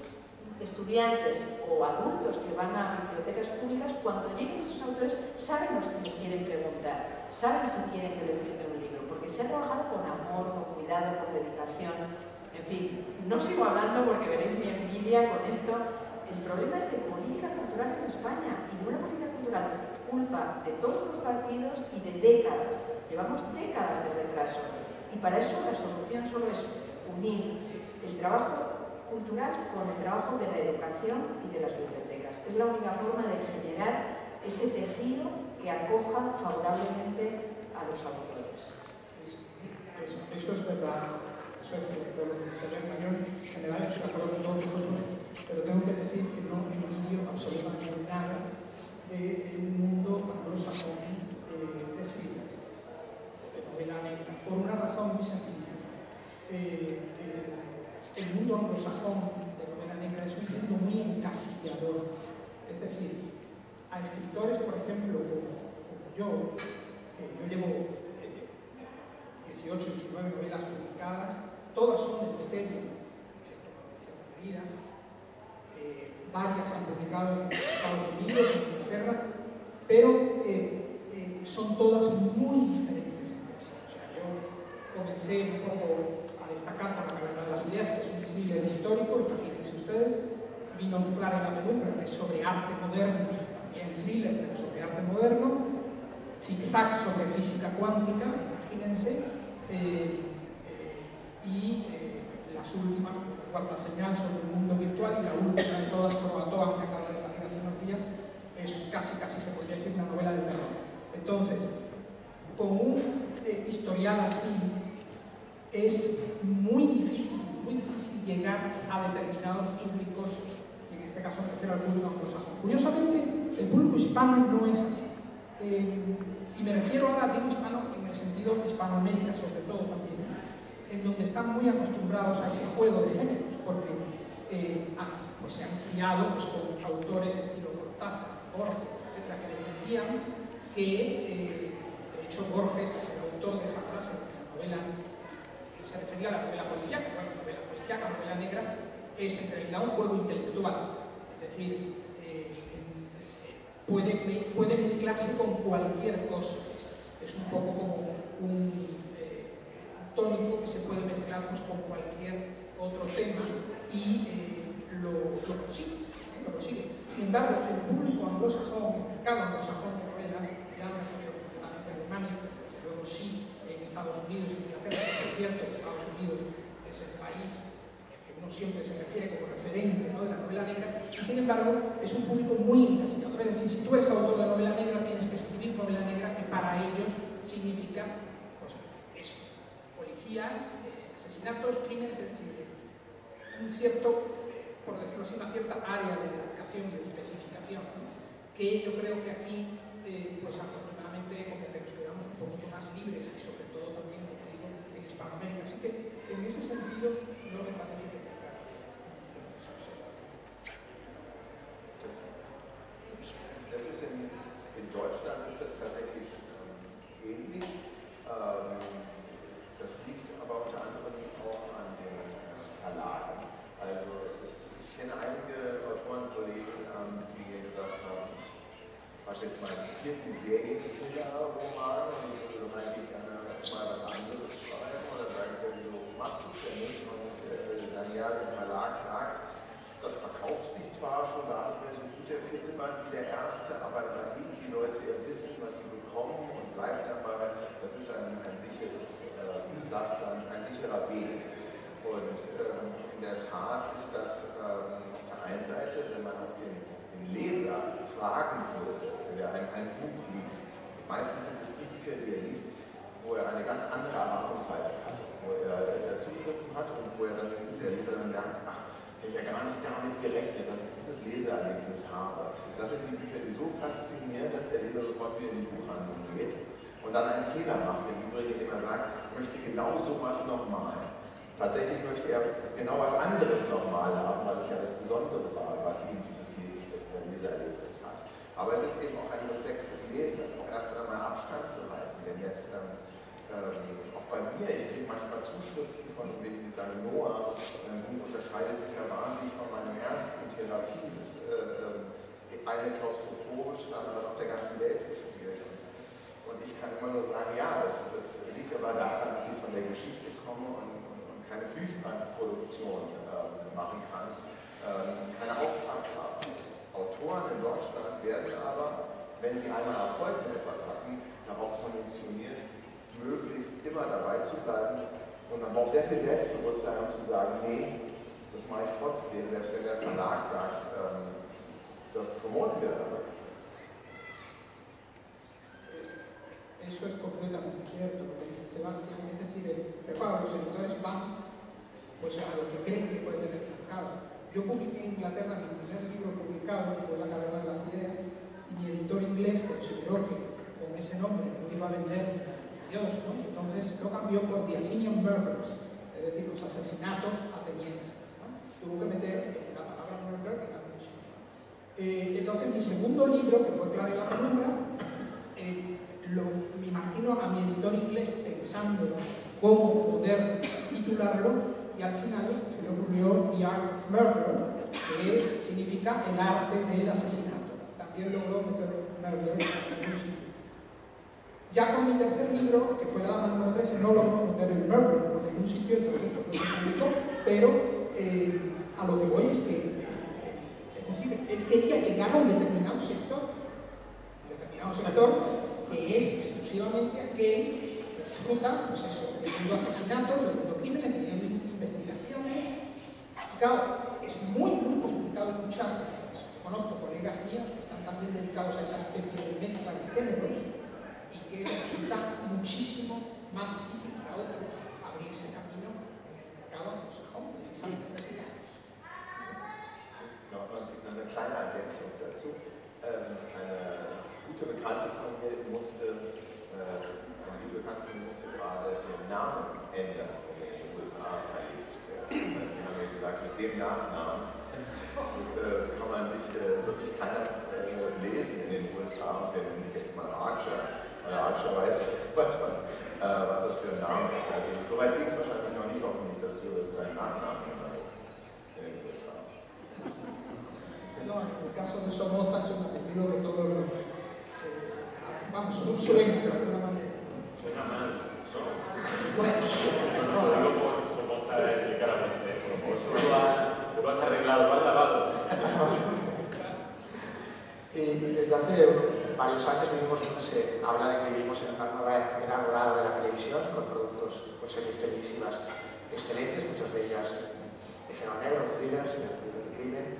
estudiantes o adultos que van a bibliotecas públicas, cuando lleguen esos autores, saben los que les quieren preguntar, saben si quieren que les firme un libro, porque se ha trabajado con amor, con cuidado, con dedicación. En fin, no sigo hablando porque veréis mi envidia con esto. El problema es de política cultural en España y de una política cultural culpa de todos los partidos y de décadas. Llevamos décadas de retraso. Y para eso la solución solo es unir el trabajo cultural con el trabajo de la educación y de las bibliotecas. Es la única forma de generar ese tejido que acoja favorablemente a los autores. Eso, eso es verdad, eso es cierto. El español en general de acuerdo todos pero tengo que decir que no envidio absolutamente nada del mundo anglosajón eh, de thrillers, de novela negra, por una razón muy sencilla. Eh, eh, el mundo anglosajón de novela negra es un mundo muy encasillador. Es decir, a escritores, por ejemplo, como, yo, yo llevo 18, eh, 19 novelas publicadas, todas son de misterio, cierta medida. Eh, varias han publicado en Estados Unidos, en Inglaterra, pero eh, son todas muy diferentes entre sí. O sea, yo comencé un poco destacar por la verdad de las ideas, que es un thriller histórico, imagínense ustedes, vino muy clara en la que es sobre arte moderno, también thriller, pero sobre arte moderno, zigzag sobre física cuántica, imagínense, eh, eh, y eh, las últimas, cuarta señal sobre el mundo virtual y la última de todas, Probatoa, que acaba de salir hace unos días, es casi, casi se podría decir una novela de terror. Entonces, con un historial así, es muy difícil, muy difícil llegar a determinados públicos, en este caso me refiero al público anglosajón. Curiosamente, el público hispano no es así. Eh, y me refiero ahora, digo hispano en el sentido hispanoamérica sobre todo también, en donde están muy acostumbrados a ese juego de géneros, porque eh, pues se han criado pues, con autores estilo Cortázar, Borges, etcétera, que defendían que, eh, de hecho, Borges es el autor de esa frase de la novela se refería a la novela policíaca. Bueno, novela policíaca, novela negra, es en realidad un juego intelectual. Es decir, eh, puede, puede, mezclarse con cualquier cosa. Es, un poco como un eh, tónico que se puede mezclar pues, con cualquier otro tema y eh, lo. Lo consigues. Sin embargo, el público anglosajón, el mercado anglosajón de novelas, ya me refiero completamente a Alemania, desde luego sí, en Estados Unidos y Inglaterra, por cierto, Estados Unidos es el país que uno siempre se refiere como referente de la novela negra, y sin embargo es un público muy encasillado. Es decir, si tú eres autor de novela negra, tienes que escribir novela negra, que para ellos significa pues, eso, policías, eh, asesinatos, crímenes, es decir, un cierto, por decirlo así, una cierta área de marcación y de especificación, que yo creo que aquí, eh, pues afortunadamente, como que nos quedamos un poquito más libres Hispanoamérica. Así que en ese sentido no me parece que tenga. In, Deutschland ist das tatsächlich ähnlich. Ähm, das liegt aber unter anderem auch an den Verlagen. Also es ist, ich kenne einige Autoren, Kollegen, ähm, die gesagt haben, ich mache jetzt mal einen vierten Serienkiller-Roman und ich würde eigentlich gerne mal was anderes schreiben oder sagen, ja nicht und äh, der Verlag sagt, das verkauft sich zwar schon gar nicht mehr so gut, der vierte Band wie der erste, aber immerhin die Leute wissen, was sie bekommen und bleibt dabei, das ist ein, ein sicheres äh, ein sicherer Weg. Und ähm, in der Tat ist das ähm, auf der einen Seite, wenn man auch den, den Leser fragen würde, wenn er ein, ein Buch liest, meistens sind es die Bücher, die er liest, wo er eine ganz andere Erwartungshaltung hat, wo er dazugegriffen hat und wo er dann der Leser dann merkt, ach, ich habe ja gar nicht damit gerechnet, dass ich dieses Leseerlebnis habe. Das sind die Bücher, die so faszinieren, dass der Leser sofort wieder in die Buchhandlung geht. Und dann einen Fehler macht, im Übrigen, indem er sagt, ich möchte genau sowas nochmal. Tatsächlich möchte er genau was anderes nochmal haben, weil es ja das Besondere war, was ihm dieses Leseerlebnis hat. Aber es ist eben auch ein Reflex des Lesers, auch erst einmal Abstand zu halten. Denn jetzt, ähm, ähm, bei mir, ich kriege manchmal Zuschriften von wegen, die sagen, Noah, dein Buch unterscheidet sich ja wahnsinnig von meinem ersten Therapie. Das äh, äh eine klaustrophorisch, das andere auf der ganzen Welt gespielt. Und ich kann immer nur sagen, ja, das, das liegt aber daran, dass ich von der Geschichte komme und keine Fließbandproduktion äh, machen kann, äh, keine Auftragsarbeit. Autoren in Deutschland werden aber, wenn sie einmal Erfolg mit etwas hatten, darauf konditioniert, möglichst immer dabei zu bleiben. Und man braucht sehr viel Selbstbewusstsein, um zu sagen, nee, das mache ich trotzdem, selbst wenn der Verlag sagt, ähm, das promoten wir aber. Eso es completamente cierto, lo que dice Sebastián, es decir, claro, los editores van pues, a lo que creen que puede tener mercado. Yo publiqué en Inglaterra mi primer libro publicado, que fue La caverna de las ideas, y mi editor inglés consideró que con ese nombre no iba a vender Y entonces lo cambió por The Athenian Murders, es decir, los asesinatos atenienses. Tuvo que meter la palabra murder en sitio. Eh, entonces mi segundo libro, que fue Clara y la penumbra, eh, me imagino a mi editor inglés pensando cómo poder titularlo y al final se le ocurrió The Art of Murder, que significa el arte del asesinato. También logró meter murder en algún sitio. Ya con mi tercer libro, que fue la dama número 13, no logró meter el murder en ningún sitio, entonces lo publicó, pero eh, a lo que voy es que es decir, él quería llegar a un determinado sector, un determinado sector que es exclusivamente aquel que disfruta, pues eso, leyendo asesinatos, leyendo crímenes, leyendo investigaciones. Claro, es muy, muy complicado escuchar. Conozco colegas míos que están también dedicados a esa especie de mezcla de géneros que resulta muchísimo más difícil para otros abrirse camino en el mercado anglosajón, precisamente de Noch eine kleine Ergänzung dazu. Ähm, eine gute Bekannte von mir musste, äh, eine gute Bekannte musste gerade ihren Namen ändern, um in den USA verlegt zu werden. Das heißt, die haben mir gesagt, mit dem Nachnamen äh, kann man nicht, äh, wirklich keiner lesen in den USA. Wenn ich jetzt mal Archer, weil Archer weiß, was, man, äh, was das für ein Name ist. Also soweit ging es wahrscheinlich noch nicht, hoffentlich, dass du das deinen Nachnamen heißt in den USA. No, en el caso de Somoza es un apellido que todos los vamos, un sueño de alguna manera. Suena mal, ¿no? Bueno, Digo por cómo se explicar a usted. Por lo has, te lo has arreglado, lo has lavado. Y desde hace varios años vivimos, se habla de que vivimos en una nueva enamorada de la televisión, con productos, con series televisivas excelentes, muchas de ellas de género negro, thrillers, de crimen,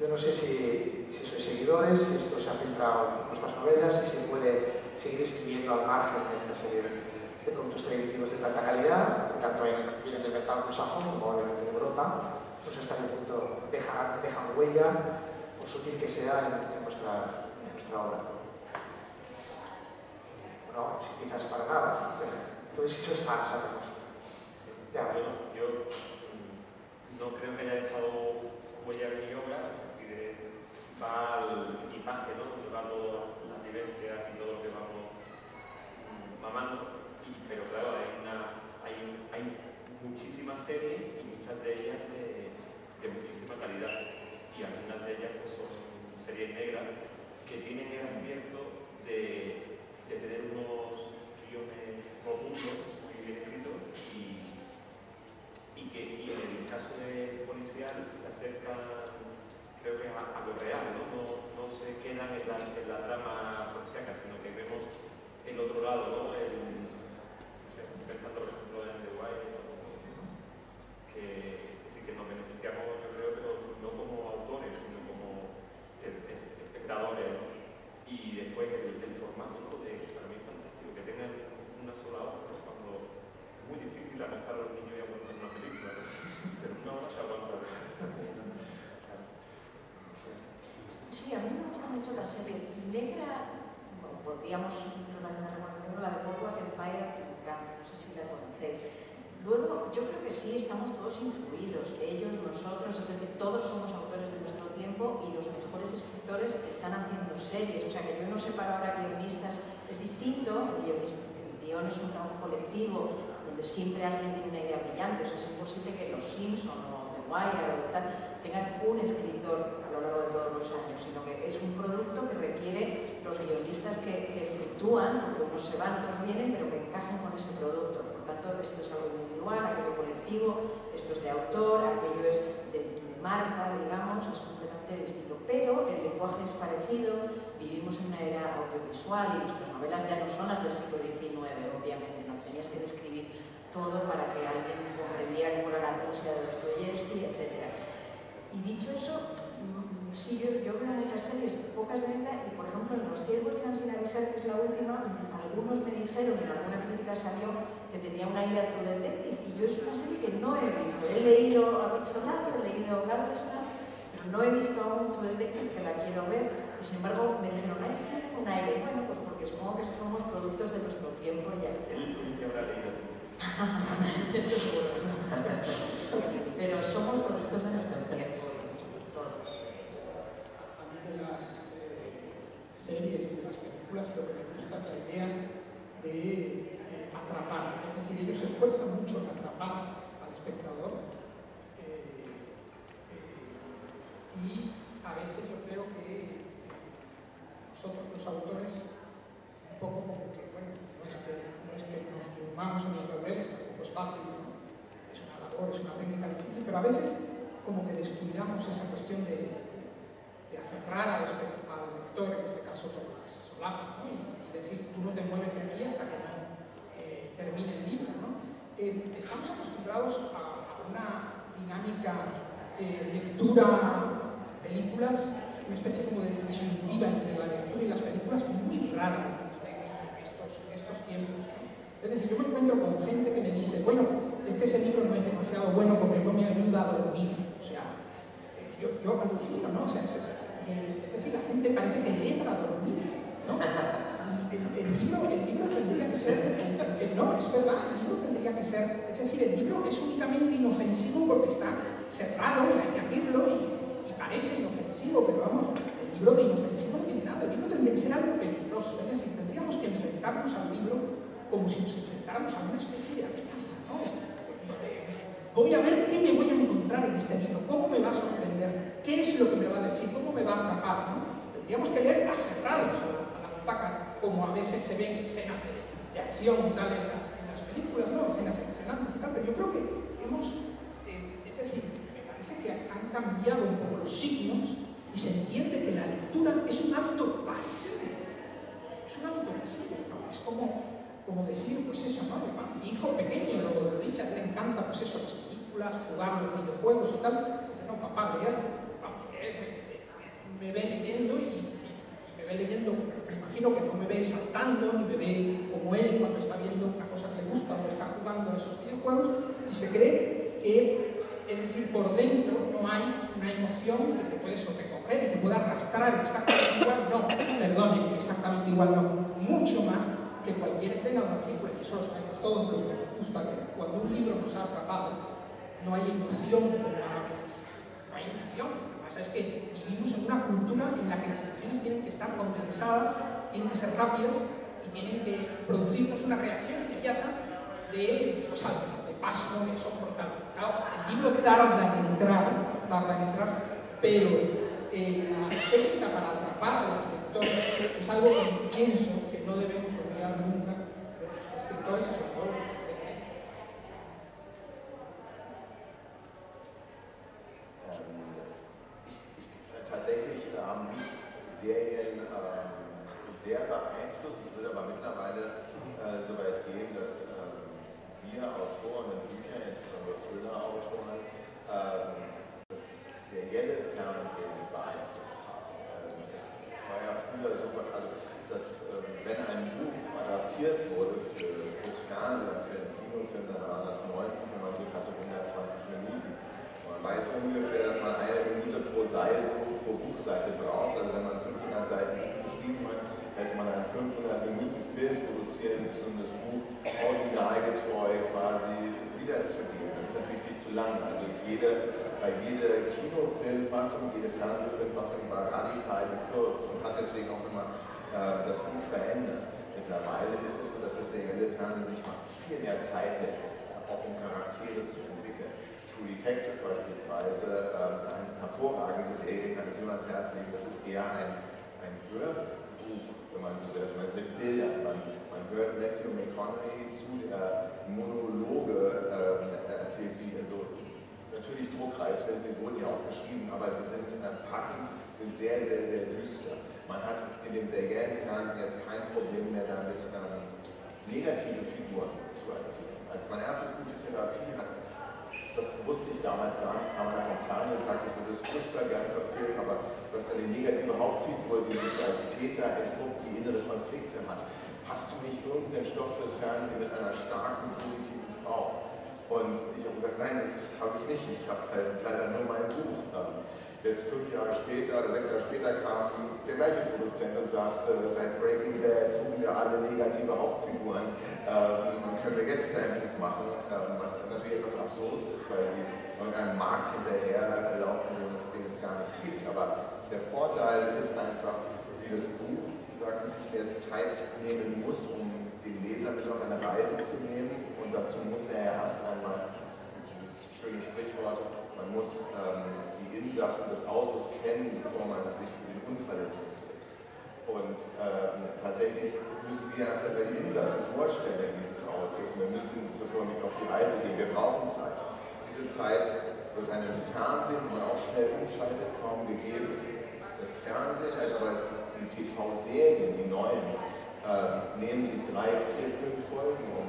yo no sé si, si sois seguidores, si esto se ha filtrado en nuestras novelas, si se puede seguir escribiendo al margen de esta serie de productos televisivos de tanta calidad, que tanto en, vienen del mercado anglosajón como en Europa, pues hasta qué punto dejan, dejan huella, por sutil que sea, en, en, nuestra, en nuestra obra. Bueno, si quizás para nada. Entonces, eso es fan, sabemos. Ya, Bueno, yo mm, no creo que haya dejado huella en mi obra, va al equipaje, ¿no? Donde van las vivencias y todo lo que vamos mm, mamando. Y, pero claro, hay, una, hay, hay muchísimas series y muchas de ellas de, de muchísima calidad. Y algunas de ellas pues, son series negras que tienen el acierto de, de tener unos guiones profundos, muy bien escritos y, y que en el caso de policial se acercan creo que a, a lo real, ¿no? ¿no? Se quedan en la, en la trama policíaca, sino que vemos el otro lado, ¿no? El, pensando por ejemplo en The Wire, que, sí que nos beneficiamos, yo creo, pero no como autores, sino como Y después el, formato de, para mí es fantástico, que tengan una sola ¿no? cuando es muy difícil arrastrar a los niños y aguantar una película, ¿no? pero una se aguanta. Sí, a mí me gustan mucho las series. Negra, bueno, podríamos relacionar con la de Boardwalk Empire, no sé si la conocéis. Luego, yo creo que sí, estamos todos influidos, ellos, nosotros, es decir, todos somos autores de nuestro y los mejores escritores están haciendo series, o sea que yo no separo ahora guionistas, es distinto, el, guion es un trabajo colectivo donde siempre alguien tiene una idea brillante, o sea, es imposible que los Simpson o The Wire o tal tengan un escritor a lo largo de todos los años, sino que es un producto que requiere los guionistas que, que fluctúan, unos se van, otros vienen, pero que encajan con ese producto. Por tanto, esto es algo individual, aquello colectivo, esto es de autor, aquello es de, marca, digamos, Pero el lenguaje es parecido, vivimos en una era audiovisual y nuestras novelas ya no son las del siglo XIX, obviamente, no tenías que describir todo para que alguien comprendiera cómo era la Rusia de Dostoyevsky, etc. Y dicho eso, Sí, yo, yo veo muchas series, pocas de venta, y por ejemplo en Los ciervos de sin avisar, que es la última, algunos me dijeron, en alguna crítica salió, que tenía una idea True Detective, y yo es una serie que no he visto. He leído a Pizzolato, he leído Gardenstar, pero no he visto aún Detective, que la quiero ver, y sin embargo me dijeron, hay un aire, bueno, pues porque supongo que somos productos de nuestro tiempo y ya está. ¿Y qué habrá leído? Eso seguro. Pero somos productos de nuestro tiempo, todos. de las eh, series y de las películas lo que me gusta es la idea de eh, atrapar. Es decir, ellos se esfuerzan mucho en atrapar al espectador eh, eh, y a veces yo creo que nosotros los autores un poco como que, bueno, no es que, no es que nos durmamos en los laureles, tampoco es fácil, es una labor, es una técnica difícil, pero a veces como que descuidamos esa cuestión de, de aferrar al, al, lector, en este caso las solapas, ¿no? y, decir, tú no te mueves de aquí hasta que no eh, termine el libro. ¿no? Eh, estamos acostumbrados a, a, una dinámica de lectura, películas, una especie como de disyuntiva entre la lectura y las películas muy rara en estos, estos tiempos. Es decir, yo me encuentro con gente que me dice, bueno, es que ese libro no es demasiado bueno porque no me ayuda a dormir. O sea, yo, yo alucino, ¿no? O sea, es, es, es, decir, la gente parece que lee para dormir, ¿no? El, libro, el libro tendría que ser, el, no, es verdad, el libro tendría que ser, es decir, el libro es únicamente inofensivo porque está cerrado y hay que abrirlo y parece inofensivo, pero vamos, el libro de inofensivo no tiene nada, el libro tendría que ser algo peligroso, es decir, tendríamos que enfrentarnos al libro como si nos enfrentáramos a una especie de amenaza, ¿no? voy a ver qué me voy a encontrar en este libro, cómo me va a sorprender, qué es lo que me va a decir, cómo me va a atrapar. ¿no? Tendríamos que leer aferrados a la, a la butaca, como a veces se ven escenas de, de acción y tal en las, en las, películas, ¿no? escenas emocionantes y tal, pero yo creo que hemos, eh, es decir, me parece que han cambiado un poco los signos y se entiende que la lectura es un hábito pasivo, es un hábito pasivo, es como como decir, pues eso, ¿no? Mi hijo pequeño lo, lo dice, le encanta, pues eso, las películas, jugar los videojuegos y tal. Dice, no, papá, leer, vamos, leer, me, me, ve leyendo y, y, me ve leyendo, me imagino que no me ve saltando, ni me ve como él cuando está viendo una cosa que le gusta o está jugando a esos videojuegos, y se cree que, es decir, por dentro no hay una emoción que te puede sobrecoger y te pueda arrastrar exactamente igual, no, perdón, exactamente igual, no, mucho más que cualquier escena una película, y eso lo sabemos todos los que nos gusta, que cuando un libro nos ha atrapado, no hay emoción la no hay emoción. Lo que pasa es que vivimos en una cultura en la que las emociones tienen que estar condensadas, tienen que ser rápidas y tienen que producirnos una reacción inmediata de, pues, de pasmo, de soportar. Claro, el libro tarda en entrar, tarda en entrar, pero eh, la técnica para atrapar a los lectores es algo que pienso que no debemos olvidar nunca los escritores y sobre todo Tatsächlich haben mich Serien sehr beeinflusst. Ich würde aber mittlerweile äh, so weit gehen, dass ähm, wir Autoren Thriller-Autoren, ähm, das serielle Fernsehen beeinflusst haben. Ähm, es war ja früher so, also, dass ähm, wenn ein Buch adaptiert wurde für, fürs Fernsehen, für einen Kinofilm, dann waren das 90, wenn man Glück hatte, 120 Minuten. Man weiß ungefähr, dass man eine Minute pro Seite, pro Buchseite braucht. Also wenn man 500 Seiten geschrieben hat, hätte man einen 500 Minuten Film produzieren müssen, um das Buch originalgetreu quasi wiederzugeben. Das ist natürlich viel zu lang. Also ist jede, bei jeder Kinofilmfassung, jede Fernsehfilmfassung war radikal gekürzt und hat deswegen auch immer äh, das Buch verändert. Mittlerweile ist es so, dass das serielle Fernsehen sich mal viel mehr Zeit lässt, auch um Charaktere zu entwickeln. True Detective beispielsweise, äh, eine hervorragende Serie, kann ich nur ans Herz legen. Das ist eher ein, ein Hörbuch wenn man so also mit Bildern. Man, man hört Matthew McConaughey zu, der Monologe äh, erzählt, die also natürlich druckreif sind, sie wurden ja auch geschrieben, aber sie sind äh, packend, sind sehr, sehr, sehr düster. Man hat in dem seriellen Fernsehen jetzt kein Problem mehr damit, ähm, negative Figuren zu erzielen. Als mein erstes gute Therapie hat das wusste ich damals gar nicht, kam einer vom Fernsehen und sagte, ich würde es furchtbar gerne verfilmen, aber du hast eine negative Hauptfigur, die sich als Täter entpuppt, die innere Konflikte hat. Hast du nicht irgendeinen Stoff fürs Fernsehen mit einer starken, positiven Frau? Und ich habe gesagt, nein, das habe ich nicht. Ich habe halt leider nur mein Buch. Jetzt fünf Jahre später oder sechs Jahre später kam der gleiche Produzent und sagte, seit Breaking Bad suchen wir alle negative Hauptfiguren ähm, können wir jetzt ein Buch machen, ähm, was natürlich etwas absurd ist, weil sie irgendeinem Markt hinterher laufen, den es, den es gar nicht gibt. Aber der Vorteil ist einfach, wie das Buch sagt, dass ich mehr Zeit nehmen muss, um den Leser mit auf eine Reise zu nehmen und dazu muss er erst einmal, es gibt dieses schöne Sprichwort, man muss ähm, Insassen des Autos kennen, bevor man sich für den Unfall interessiert. Und äh, tatsächlich müssen wir erst einmal die Insassen vorstellen dieses Autos. Wir müssen, bevor wir auf die Reise gehen, wir brauchen Zeit. Diese Zeit wird einem Fernsehen, wo man auch schnell umschaltet, kaum gegeben. Fernsehen, also die TV-Serien, die neuen, äh, nehmen sich drei, vier, fünf Folgen, um,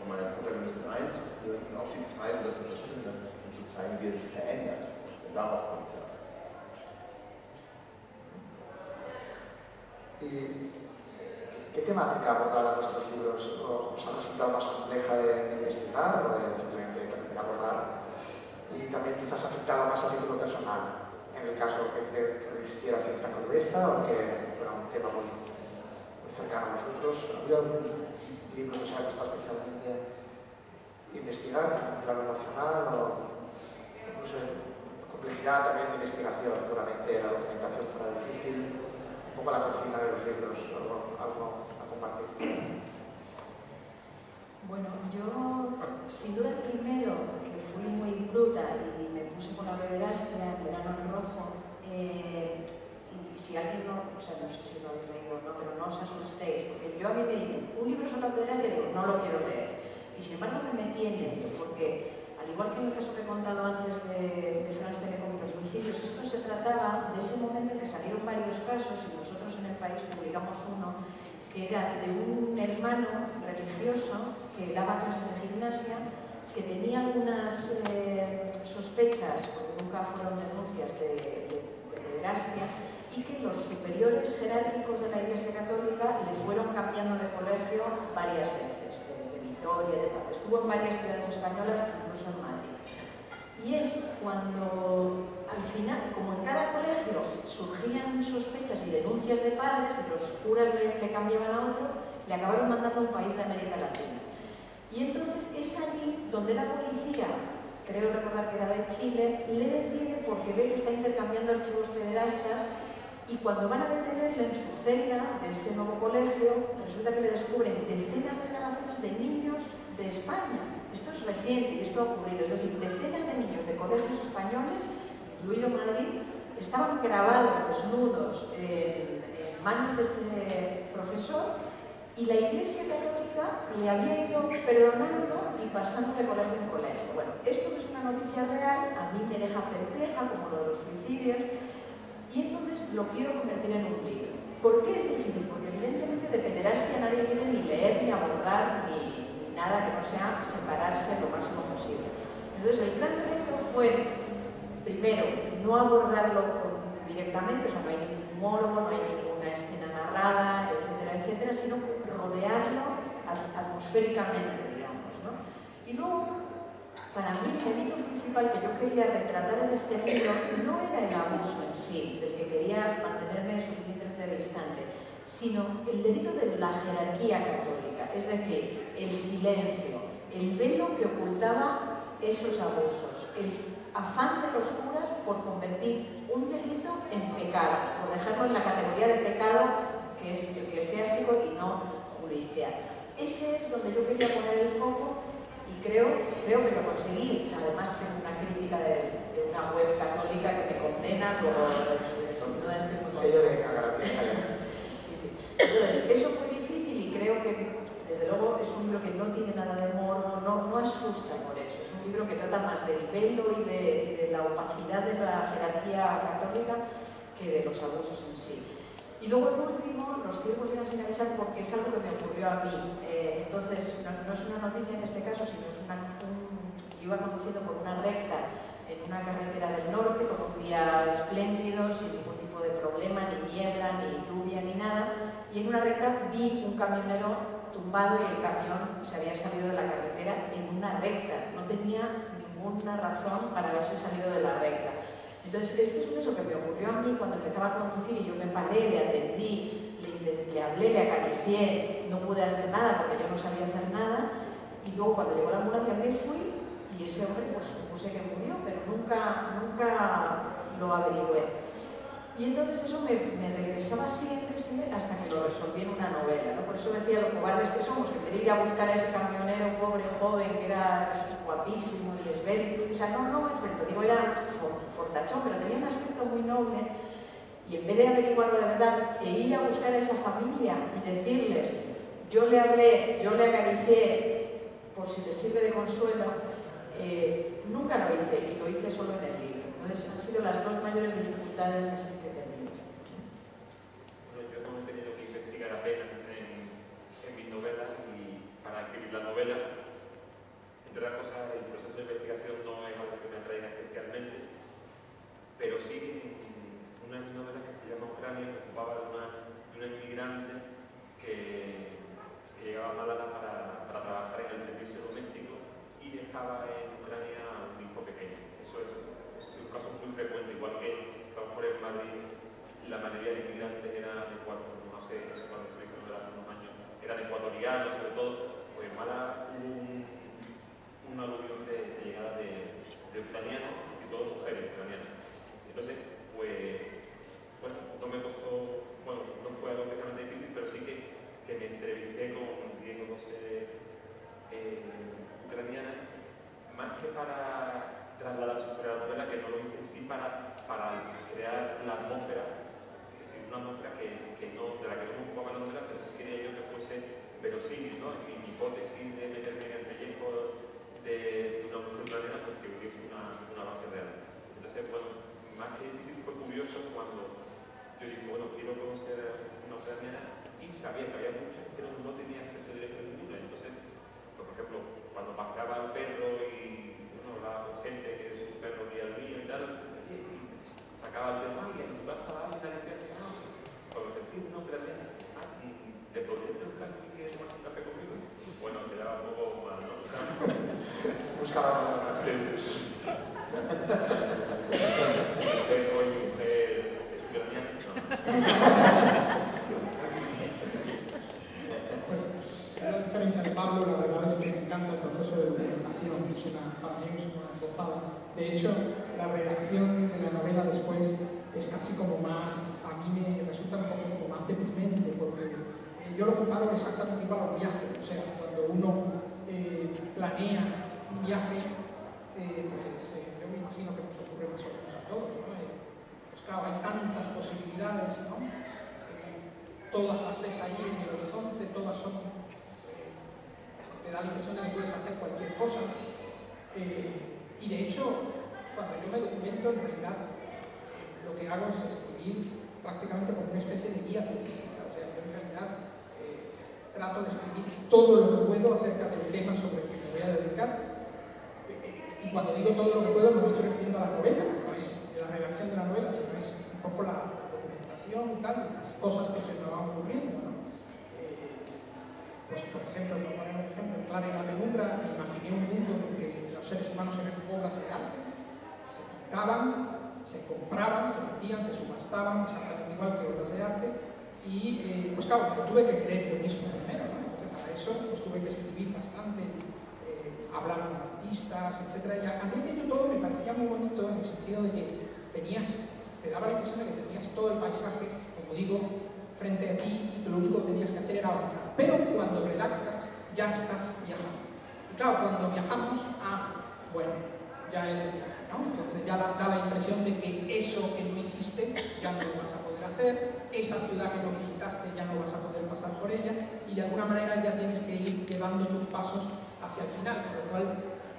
um einen Protagonisten einzuführen und auch die und das ist das Schöne, um zu zeigen, wie er sich verändert. damos consejo. ¿Y qué temática abordan nuestros libros? ¿Os ha resultado más compleja de, investigar o de simplemente de abordar? Y también quizás afectado más a título personal, en el caso que, que existiera cierta crudeza o que fuera un tema muy, cercano a vosotros. ¿Ha habido algún libro que os haya gustado especialmente investigar en plano nacional o no sé, complejidad también de investigación, puramente la documentación fuera difícil, un poco la cocina de los libros, algo, algo a compartir. Bueno, yo sin duda primero, que fui muy bruta y me puse con la pederastia, el verano rojo, eh, y si alguien no, o sea, no sé si lo habéis leído no, pero no os asustéis, porque yo a mí me dicen, un libro sobre la pederastia, digo, no lo quiero leer. Y sin embargo me metí en ello, porque al igual que en el caso que he contado antes de, de Franz Telecom y los suicidios, esto se trataba de ese momento en que salieron varios casos y nosotros en el país publicamos uno que era de un hermano religioso que daba clases de gimnasia, que tenía algunas eh, sospechas, porque nunca fueron denuncias de, de, de pederastia, y que los superiores jerárquicos de la Iglesia Católica le fueron cambiando de colegio varias veces estuvo en varias ciudades españolas, incluso en Madrid. Y es cuando al final, como en cada colegio surgían sospechas y denuncias de padres y los curas le cambiaban a otro, le acabaron mandando a un país de América Latina. Y entonces es allí donde la policía, creo recordar que era de Chile, le detiene porque ve que está intercambiando archivos pederastas y cuando van a detenerle en su celda de ese nuevo colegio, resulta que le descubren decenas de grabaciones de niños de España. Esto es reciente esto ha ocurrido. Es decir, decenas de niños de colegios españoles, incluido Madrid, estaban grabados desnudos en manos de este profesor y la Iglesia Católica le había ido perdonando y pasando de colegio en colegio. Bueno, esto es una noticia real, a mí me deja perpleja, como lo de los suicidios, y entonces lo quiero convertir en un libro. ¿Por qué es difícil? Porque evidentemente de pederastia nadie quiere ni leer, ni abordar, ni, nada que no sea separarse lo máximo posible. Entonces el gran reto fue, primero, no abordarlo directamente, o sea, no hay ningún monólogo, no hay ninguna escena narrada, etcétera, etcétera, sino rodearlo atmosféricamente, digamos. ¿no? Y luego para mí el delito principal que yo quería retratar en este libro no era el abuso en sí, del que quería mantenerme suficientemente distante, sino el delito de la jerarquía católica, es decir, el silencio, el velo que ocultaba esos abusos, el afán de los curas por convertir un delito en pecado, por dejarlo en la categoría de pecado que es eclesiástico y no judicial. Ese es donde yo quería poner el foco y creo, creo que lo conseguí. Además tengo una crítica de, una web católica que me condena por no estoy de Sí, sí. Entonces, eso fue difícil y creo que, desde luego, es un libro que no tiene nada de morbo, no, no asusta por eso. Es un libro que trata más del velo y de, de la opacidad de la jerarquía católica que de los abusos en sí. Y luego el último, los tiempos vienen sin avisar porque es algo que me ocurrió a mí. Eh, entonces, no, es una noticia en este caso, sino es una, un, yo iba conduciendo por una recta en una carretera del norte con un día espléndido, sin ningún tipo de problema, ni niebla, ni lluvia, ni nada. Y en una recta vi un camionero tumbado y el camión se había salido de la carretera en una recta. No tenía ninguna razón para haberse salido de la recta. Entonces, esto es eso que me ocurrió a mí cuando empezaba a conducir y yo me paré, le atendí, le, hablé, le acaricié, no pude hacer nada porque yo no sabía hacer nada. Y luego cuando llegó la ambulancia me fui y ese hombre pues supuse que murió, pero nunca, nunca lo averigué. Y entonces eso me, regresaba siempre, siempre, hasta que lo resolví en una novela. ¿no? Por eso decía lo cobardes que somos, que en vez a buscar a ese camionero pobre, joven, que era guapísimo y esbelto, o sea, no, no esbelto, digo, era fortachón, pero tenía un aspecto muy noble, y en vez de averiguarlo de verdad, e ir a buscar a esa familia y decirles, yo le hablé, yo le acaricié, por si les sirve de consuelo, eh, nunca lo hice, y lo hice solo en el. Entonces han sido las dos mayores dificultades que tenemos. Bueno, yo no he tenido que investigar apenas en, en mis novelas y para escribir la novela, entre otras cosas, el proceso de investigación no es algo que me atraiga especialmente, pero sí una novela que se llama Ucrania, que ocupaba de una, de una inmigrante que, que, llegaba a Málaga para, para trabajar en el servicio doméstico y dejaba en Ucrania un hijo pequeño. Eso es caso muy frecuente, igual que a lo mejor en Madrid la mayoría de inmigrantes eran de cuatro, no sé, cuando diciendo hace unos años, eran ecuatorianos sobre todo, pues mala un, un aluvión de, llegada de, de ucranianos, casi todos mujeres ucranianas. Entonces, pues, bueno, no me costó, bueno, no fue algo especialmente difícil, pero sí que, que me entrevisté con 10 o 12 eh, ucranianas, más que para trasladar su novela, que no lo hice sí para, para crear la atmósfera, es decir, una atmósfera que, que no, de la que no me ocupaba la novela, pero sí quería yo que fuese verosímil, ¿no? mi, hipótesis de meterme en el pellejo de, de una mujer ucraniana, pues que hubiese una, una base real. Entonces, bueno, más que difícil fue curioso cuando yo dije, bueno, quiero conocer una ucraniana y sabía que había muchas que no, tenían acceso directo a ninguna. Entonces, por ejemplo, cuando paseaba el perro y con gente que sus perros día al mío y tal, sacaba el tema, y vas a dar y tal, y tal, con los vecinos, no, pero ah, ¿te podrías preguntar si quieres tomar un café conmigo? Bueno, quedaba un poco mal, ¿no? Mi mujer es la diferencia de Pablo, la verdad es que me encanta el proceso de es para mí es una gozada. De hecho, la redacción de la novela después es casi como más, a mí me resulta poco como más deprimente, porque eh, yo lo comparo exactamente igual a un viaje, o sea, cuando uno eh, planea un viaje, eh, pues yo me imagino que nos ocurre más o menos a todos, pues claro, hay tantas posibilidades, ¿no? todas las ves ahí en el horizonte, todas son te da la impresión de que puedes hacer cualquier cosa. Eh, y de hecho, cuando yo me documento, en realidad eh, lo que hago es escribir prácticamente como una especie de guía turística. O sea, yo en realidad eh, trato de escribir todo lo que puedo acerca del tema sobre el que me voy a dedicar. y cuando digo todo lo que puedo, no me estoy refiriendo a la novela, no es la redacción de la novela, sino es un poco la documentación y tal, las cosas que se me van ocurriendo. Pues, por ejemplo, por poner un ejemplo, en Clara y la Penumbra, imaginé un mundo en los seres humanos eran obras de arte, se pintaban, se compraban, se vendían, se subastaban, exactamente igual que obras de arte, y eh, pues claro, tuve que creer yo mismo primero, ¿no? Entonces para eso pues tuve que escribir bastante, eh, hablar con artistas, etc. Y a, mí aquello todo me parecía muy bonito en el sentido de que tenías, te daba la impresión de que tenías todo el paisaje, como digo, frente a ti y lo único que tenías que hacer era avanzar. Pero cuando redactas, ya estás viajando. Y claro, cuando viajamos, ah, bueno, ya es el viaje, ¿no? Entonces ya da, la impresión de que eso que no hiciste ya no lo vas a poder hacer, esa ciudad que no visitaste ya no vas a poder pasar por ella y de alguna manera ya tienes que ir llevando tus pasos hacia el final, con lo cual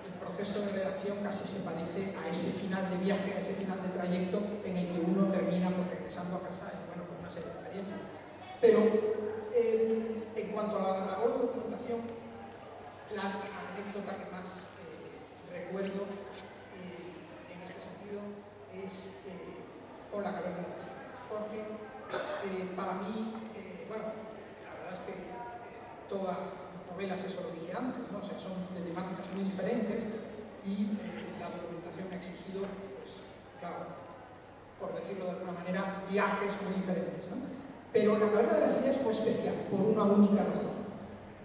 el proceso de redacción casi se parece a ese final de viaje, a ese final de trayecto en el que uno termina por regresando a casa y, bueno, con una serie de experiencias. Pero eh, en cuanto a la labor de documentación, la anécdota que más eh, recuerdo eh, en este sentido es con la caverna de las porque para mí, bueno, la verdad es que todas las novelas, eso lo dije antes, ¿no? son de temáticas muy diferentes y la documentación ha exigido, pues, claro, por decirlo de alguna manera, viajes muy diferentes. ¿no? Pero La caverna de las ideas fue especial, por una única razón.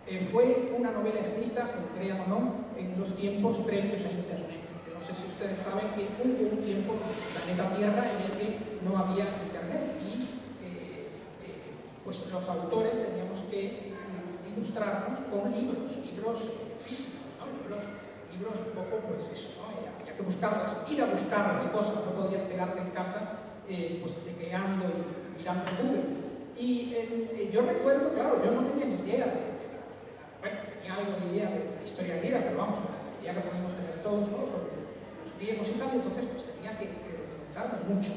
Eh, fue una novela escrita, se crean o no, en los tiempos previos a Internet. No sé si ustedes saben que hubo un tiempo en el planeta Tierra en el que no había Internet y eh, eh, pues los autores teníamos que ilustrarnos con libros, libros físicos, ¿no? libros, libros un poco, pues eso, ¿no? había que buscarlas, ir a buscar las cosas, no podías quedarte en casa pues tecleando y mirando Google. Y eh, yo recuerdo, claro, yo no tenía ni idea de, bueno, tenía algo de idea de la historia griega, pero vamos, la idea que podemos tener todos ¿no? sobre los griegos y tal, entonces pues tenía que, documentarme mucho.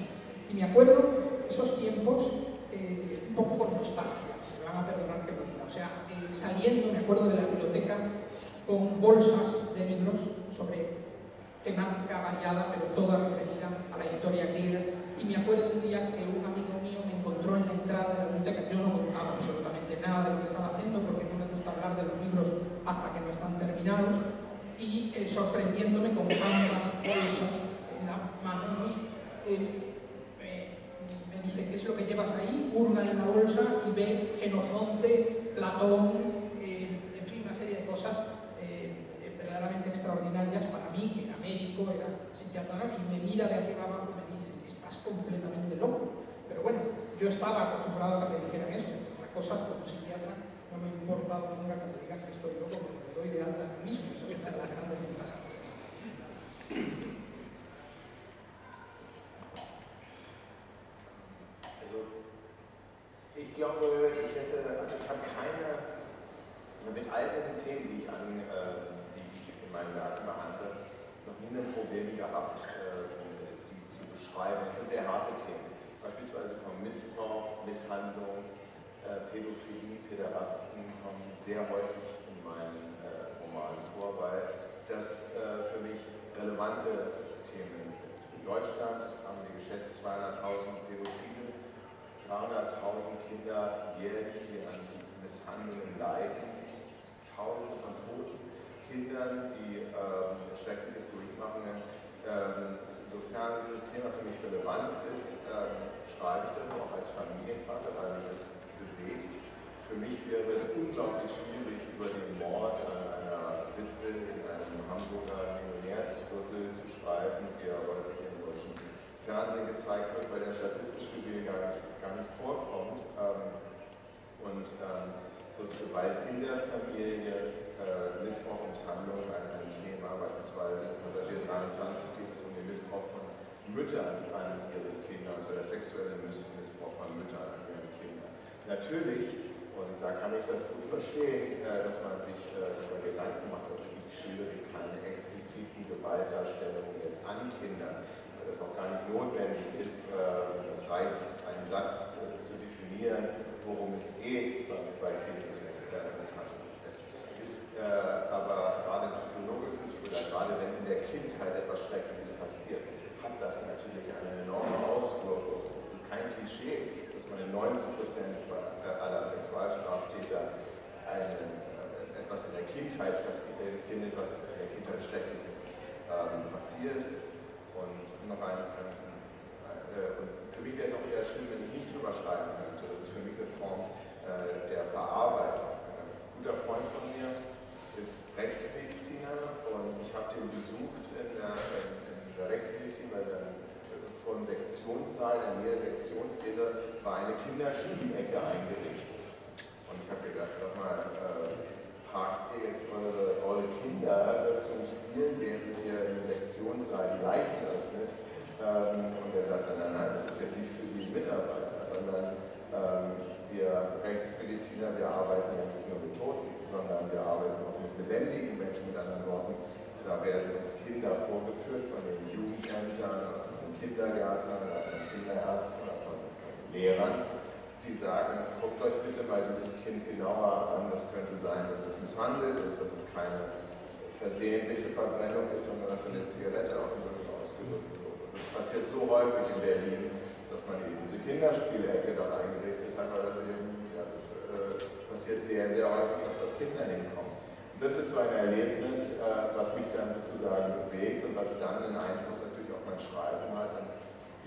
Y me acuerdo esos tiempos eh, un poco con nostalgia, me van a perdonar que lo diga. O sea, eh, saliendo, me acuerdo de la biblioteca con bolsas de libros sobre temática variada, pero toda referida a la historia griega. Y me acuerdo un día que un amigo mío me encontró en la entrada de la biblioteca. Yo no contaba absolutamente nada de lo que estaba haciendo porque de los libros hasta que no están terminados. Y eh, sorprendiéndome con tantas bolsas en la mano. Y, eh, me dice, ¿qué es lo que llevas ahí? Urna en la bolsa y ve Genofonte, Platón, eh, en fin, una serie de cosas verdaderamente extraordinarias para mí, que era médico, era psiquiatra, y me mira de arriba abajo y me dice, estás completamente loco. Pero bueno, yo estaba acostumbrado a que me dijeran eso, las cosas como psiquiatra no me ha importado nunca que me digan que estoy loco porque doy de alta a mí mismo, eso es la grande ventaja. Also, ich glaube, ich hätte, also ich habe keine, mit all den Themen, die ich an, äh, meinen Werken behandle, noch nie ein Problem gehabt, äh, die zu beschreiben. Das sind sehr harte Themen. Beispielsweise kommen Missbrauch, Misshandlung, äh, Pädophilie, Päderasten kommen sehr häufig in meinen äh, Romanen vor, weil das für mich relevante Themen sind. In Deutschland haben wir geschätzt 200.000 Pädophile, 300.000 Kinder jährlich, die an Misshandlungen leiden, Tausende von Toten. Kindern, die ähm, Schreckliches durchmachen. Ähm, sofern dieses Thema für mich relevant ist, ähm, schreibe ich das auch als Familienvater, weil mich das bewegt. Für mich wäre es unglaublich schwierig, über den Mord an einer Witwe in einem Hamburger Millionärsviertel zu schreiben, der häufig im deutschen Fernsehen gezeigt wird, weil der statistisch gesehen gar nicht, gar nicht vorkommt. Ähm, und ähm, so ist Gewalt in der Familie, äh, Missbrauch und Misshandlung ein, Thema. Beispielsweise in Passagier 23 geht es um den Missbrauch von Müttern an ihre Kinder, also der sexuelle Missbrauch von Müttern an. Natürlich, und da kann ich das gut verstehen, äh, dass man sich äh, darüber Gedanken macht, also ich schildere keine expliziten Gewaltdarstellungen jetzt an Kindern, weil das auch gar nicht notwendig ist. Äh, es reicht, einen Satz zu definieren, worum es geht bei Kindesmisshandlung. Es ist aber gerade im psychologischen oder gerade wenn in der Kindheit etwas Schreckliches passiert, hat das natürlich eine enorme Auswirkung. Es ist kein Klischee, man in 90 Prozent aller Sexualstraftäter einen, äh, etwas in der Kindheit findet, was in der Kindheit Schreckliches ähm, passiert ist. Und noch ein, ein, ein äh, für mich wäre es auch eher schlimm, wenn ich nicht drüber schreiben könnte. Das ist für mich eine Form äh, der Verarbeitung. Ein guter Freund von mir ist Rechtsmediziner und ich habe den besucht in der, in der Rechtsmedizin, weil dann vom Sektionssaal, in der Nähe der war eine Kinderspielecke eingerichtet. Und ich habe gedacht, sag mal, äh, parkt ihr jetzt eure, eure Kinder zum Spielen, während ihr im Sektionssaal die Leichen öffnet? Ähm, und er sagt, nein, nein, das ist jetzt nicht für die Mitarbeiter, sondern ähm, wir Rechtsmediziner, wir arbeiten ja nicht nur mit Toten, sondern wir arbeiten auch mit lebendigen Menschen, mit anderen Worten. Da werden uns Kinder vorgeführt von den Jugendämtern, von den Kindergärtnern, von Kinderärzten oder von, Lehrern, die sagen, guckt euch bitte mal dieses Kind genauer an, das könnte sein, dass es misshandelt ist, dass es keine versehentliche Verbrennung ist, sondern dass eine Zigarette auf dem Rücken ausgedrückt wurde. Das passiert so häufig in Berlin, dass man eben diese Kinderspielecke dort eingerichtet hat, weil das eben, ja, das äh, passiert sehr, sehr häufig, dass dort Kinder hinkommen. Das ist so ein Erlebnis, äh, was mich dann sozusagen bewegt und was dann einen Einfluss mein Schreiben hat und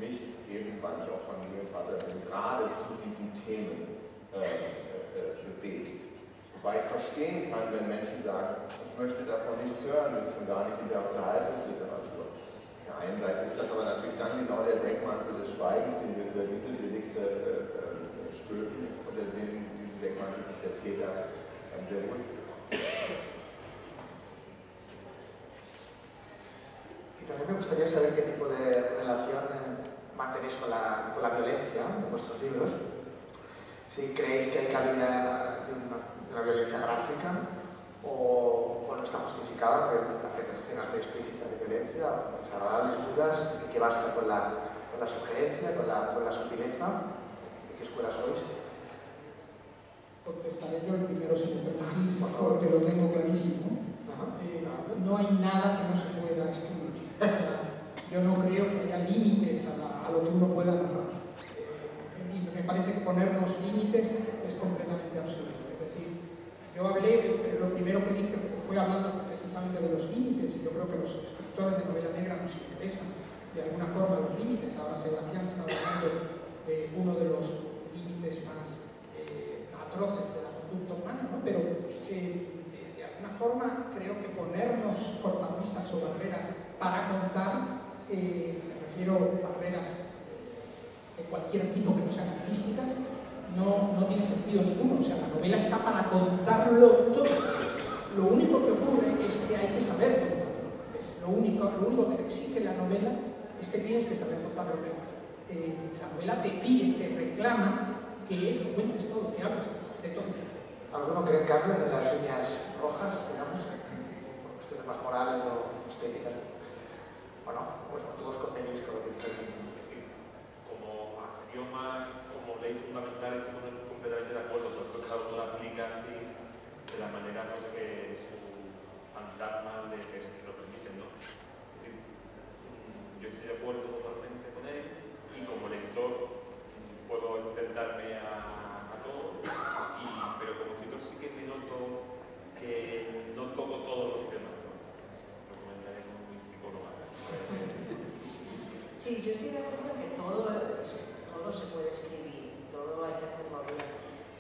mich eben, weil ich auch Familienvater bin, gerade zu diesen Themen äh, äh, bewegt. Wobei ich verstehen kann, wenn Menschen sagen, ich möchte davon nichts hören, bin schon gar nicht in der Unterhaltungsliteratur. Auf der einen Seite ist das aber natürlich dann genau der Deckmantel des Schweigens, den wir über diese Delikte äh, äh, stülpen, unter dem Deckmantel sich der Täter dann sehr wohl también me gustaría saber qué tipo de relación mantenéis con la, con la violencia en vuestros libros. Si creéis que hay cabida de una, de una violencia gráfica o, o, no está justificada, que hacer escenas muy explícitas de violencia, desagradables dudas, y que basta con la, con la sugerencia, con la, con la sutileza. ¿De qué escuela sois? contestaré yo el primero si me permitís, porque lo tengo clarísimo. Eh, no hay nada que no se pueda escribir. Yo no creo que haya límites a, lo que uno pueda narrar. Eh, y me parece que ponernos límites es completamente absurdo. Es decir, yo hablé, lo primero que dije fue hablando precisamente de los límites, y yo creo que los escritores de novela negra nos interesan de alguna forma los límites. Ahora Sebastián está hablando de uno de los límites más atroces de la conducta humana, ¿no? pero eh, de, de, alguna forma creo que ponernos cortapisas o barreras para contar, me refiero a barreras de cualquier tipo que no sean artísticas, no, no tiene sentido ninguno. O sea, la novela está para contarlo todo. Lo único que ocurre es que hay que saber contarlo. Es lo, único, lo único que te exige la novela es que tienes que saber contarlo. Eh, la novela te pide, te reclama que lo cuentes todo, que hables de todo. ¿Alguno cree que cambio en las líneas rojas, digamos, por cuestiones más morales o estéticas? Bueno, pues todos convenís con lo que dice sí. Como axioma, como ley fundamental, estoy completamente de acuerdo, solo que cada uno lo aplica así, de la manera pues, que su fantasma le que lo permiten, ¿no? Es decir, yo estoy de acuerdo totalmente con él y como lector puedo enfrentarme a, a todo, y, pero como escritor sí que me noto que no toco todos los temas. ¿no? Lo comentaré como mi psicóloga. Sí, yo estoy de acuerdo que todo, todo se puede escribir, todo hay que hacerlo bien.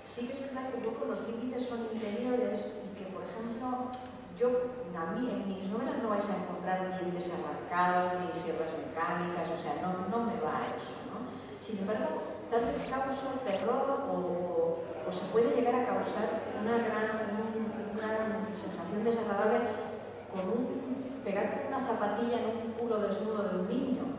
Sí que es verdad que un poco los límites son interiores y que, por ejemplo, yo, a mí, en mis novelas no vais a encontrar dientes arrancados ni sierras mecánicas, o sea, no, no me va a eso. Sin embargo, tal vez causa terror o, se puede llegar a causar una gran, un, una sensación desagradable con un, pegar una zapatilla en un culo desnudo de un niño.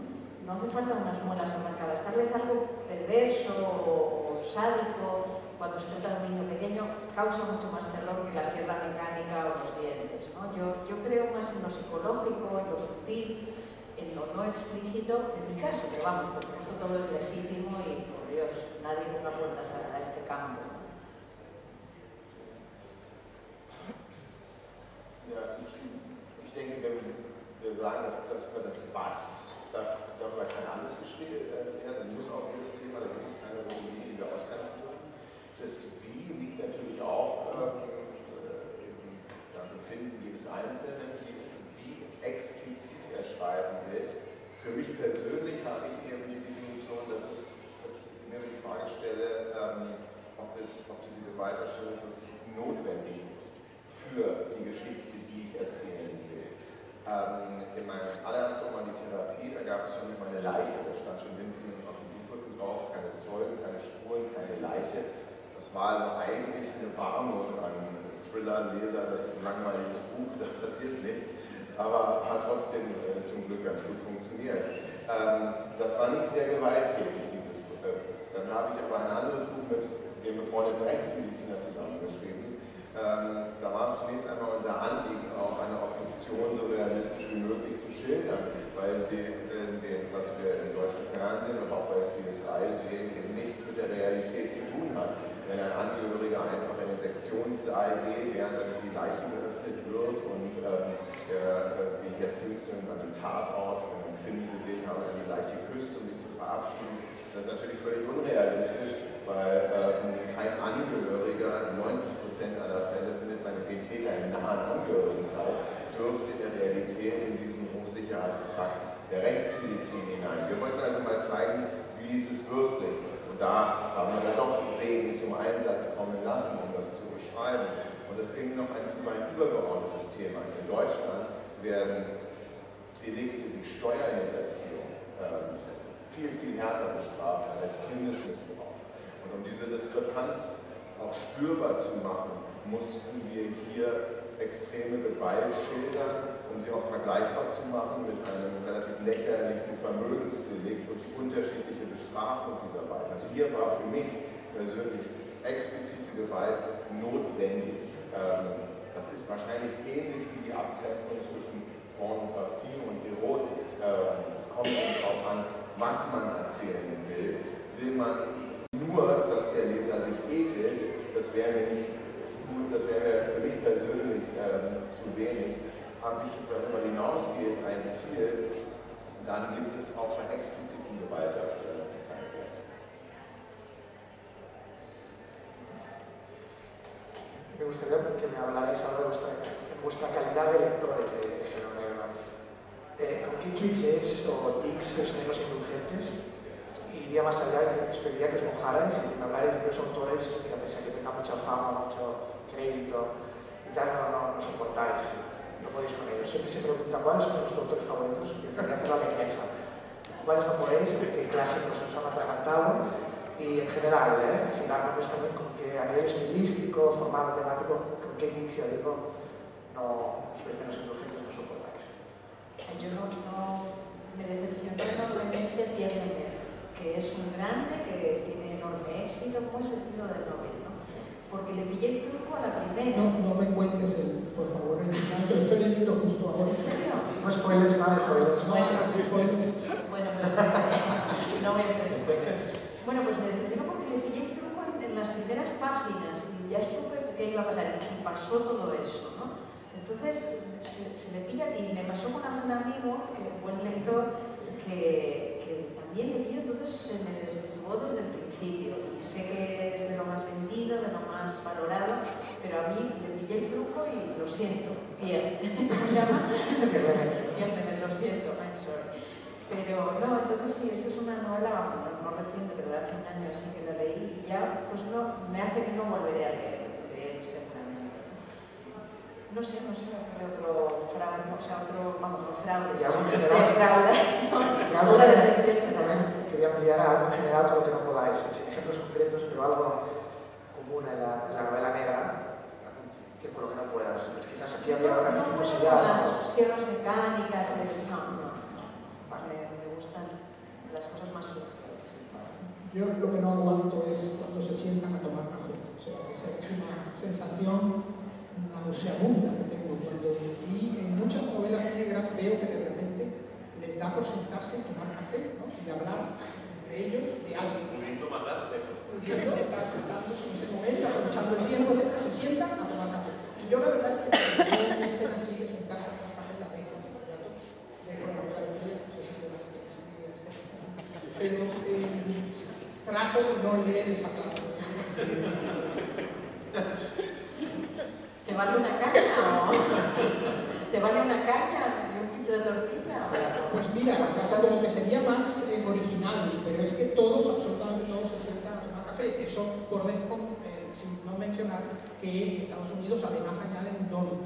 No hace falta unas muelas arrancadas, tal vez algo perverso o, sádico cuando se trata de un niño pequeño causa mucho más terror que la sierra mecánica o los dientes. Yo, creo más en lo psicológico, en lo sutil, en lo no explícito, en mi caso, que vamos, por supuesto todo es legítimo y por Dios, nadie ponga puertas a, a este campo. Ich, denke, wenn wir sagen, dass, darüber kann alles geschrieben werden, dann muss auch jedes Thema, da gibt es keine Rubriken, die wir ausgrenzen dürfen. Das Wie liegt natürlich auch ähm, im ja, Befinden jedes Einzelnen, wie, explizit er schreiben will. Für mich persönlich habe ich eben die Definition, dass, es, dass ich mir die Frage stelle, ähm, ob notwendig ist für die Geschichte, die ich erzählen will. Ähm, in meinem allerersten Roman, die Therapie, da gab es für mich meine Leiche, da stand schon hinten auf dem Buchrücken drauf, keine Zeugen, keine Spuren, keine Leiche. Das war also eigentlich eine Warnung an Thriller-Leser, das ist ein langweiliges Buch, da passiert nichts aber hat trotzdem äh, zum Glück ganz gut funktioniert. Ähm, das war nicht sehr gewalttätig, dieses Buch. Dann habe ich aber ein anderes Buch mit dem befreundeten Rechtsmediziner zusammengeschrieben. Ähm, da war es zunächst einmal unser Anliegen, auch eine Obduktion so realistisch wie möglich zu schildern, weil sie in dem, was wir im deutschen Fernsehen und auch bei CSI sehen, eben nichts mit der Realität zu tun hat. Wenn ein Angehöriger einfach in den Sektionssaal geht, während dann die Leiche geöffnet wird und ähm, der, äh, wie ich jetzt jüngst an einem Tatort, in einem Krimi gesehen habe, die Leiche küsst, um sich zu verabschieden, das ist natürlich völlig unrealistisch, weil ähm, kein Angehöriger, 90% aller Fälle findet man den Täter im nahen Angehörigenkreis, dürfte in der Realität in diesen Hochsicherheitstrakt der Rechtsmedizin hinein. Wir wollten also mal zeigen, wie ist es wirklich. Und da haben wir dann doch Segen zum Einsatz kommen lassen, um das zu beschreiben. Und es ging noch ein, ein übergeordnetes Thema. In Deutschland werden Delikte wie Steuerhinterziehung äh, viel, viel härter bestraft als Kindesmissbrauch. Und um diese Diskrepanz auch spürbar zu machen, mussten wir hier extreme Gewalt schildern, um sie auch vergleichbar zu machen mit einem relativ lächerlichen Vermögensdelikt und die unterschiedliche Bestrafung dieser beiden. Also hier war für mich persönlich explizite Gewalt notwendig. Ähm, das ist wahrscheinlich ähnlich wie die Abgrenzung zwischen Pornografie und Erotik. Ähm, es kommt darauf an, was man erzählen will. Will man nur, dass der Leser sich ekelt, das wäre mir nicht gut, das wäre für mich persönlich äh, zu wenig. Habe ich darüber hinausgehend ein Ziel, dann gibt es auch bei expliziten Wert. Me gustaría que me hablarais ahora de vuestra, vuestra calidad de lectores de Género eh, ¿Con qué clichés o tics os menos indulgentes iría más allá os pediría que os mojarais y me hablarais de los autores que a pesar que tengan mucha fama, mucho crédito y tal, no, no, no soportáis, no podéis con ellos. Siempre se pregunta cuáles son vuestros autores favoritos y a hacer la defensa. ¿Cuáles no podéis? ¿Qué clásicos os han atragantado? Y en general, ¿eh? sin dar nombres también, con qué a nivel estilístico, formato temático, con qué tics, ya digo, no sois menos indulgentes, no soportáis. Yo no, no me decepcioné enormemente Pierre que es un grande, que tiene enorme éxito, como es vestido de novio, ¿no? Porque le pillé el truco a la primera. No, no me cuentes, el, por favor, el final, lo estoy leyendo justo ahora. ¿En serio? No spoilers, nada spoilers. No, Bueno, no, spoilers. Bueno, pues, no empezar. Bueno, pues me decepcionó porque le pillé el truco en, en las primeras páginas y ya supe qué iba a pasar y pasó todo eso, ¿no? Entonces se, se le pilla y me pasó con algún amigo, que buen lector, que, que también pilló, entonces se me desvirtuó desde el principio y sé que es de lo más vendido, de lo más valorado, pero a mí le pillé el truco y lo siento, Pierre, ¿cómo se llama? Pierre, lo siento, I'm sorry. Pero no, entonces sí, esa es una novela no, no reciente, pero de hace un año así que la leí y ya pues no, me hace que no volveré a leer. No sé, no sé, me ocurre otro fraude, o sea, otro, vamos, no fraude, Y algo también quería ampliar a algo en general con lo que no podáis, sin ejemplos concretos, pero algo común en la, en la novela negra, que por lo que no puedas. Quizás aquí había No, no, artificiosidad. no, ¿no? las sierras mecánicas, el- no, no, no. Me, me gustan las cosas más suaves. Yo lo que no aguanto es cuando se sientan a tomar café. O sea, esa es una sensación nauseabunda que tengo cuando y en muchas novelas negras veo que de repente les da por sentarse a tomar café ¿no? y hablar entre ellos de algo. Pudiendo matarse. pudiendo estar sentados en ese momento, aprovechando el tiempo, se sientan a tomar café. Y yo la verdad es que cuando veo estén así de sentarse a tomar café, la dejo, ¿no? dejo la clavitud, no sé si las tiene, si tiene así. pero eh, trato de no leer esa clase. ¿Te vale una caña o te vale una caña y un pincho de tortilla? Pues mira, casi como que sería más eh, original, pero es que todos, absolutamente todos, se sientan a tomar café. Eso por, eh, sin no mencionar que Estados Unidos además añade un donut.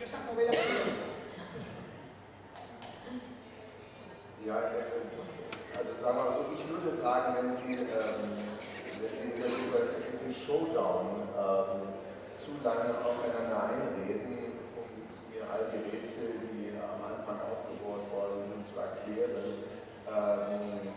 esa novela Ja, also sagen wir mal so, ich würde sagen, wenn Sie, ähm, wenn Sie über Showdown ähm, zu lange aufeinander einreden, um mir all die Rätsel, die am Anfang aufgebohrt worden sind, zu erklären, ähm,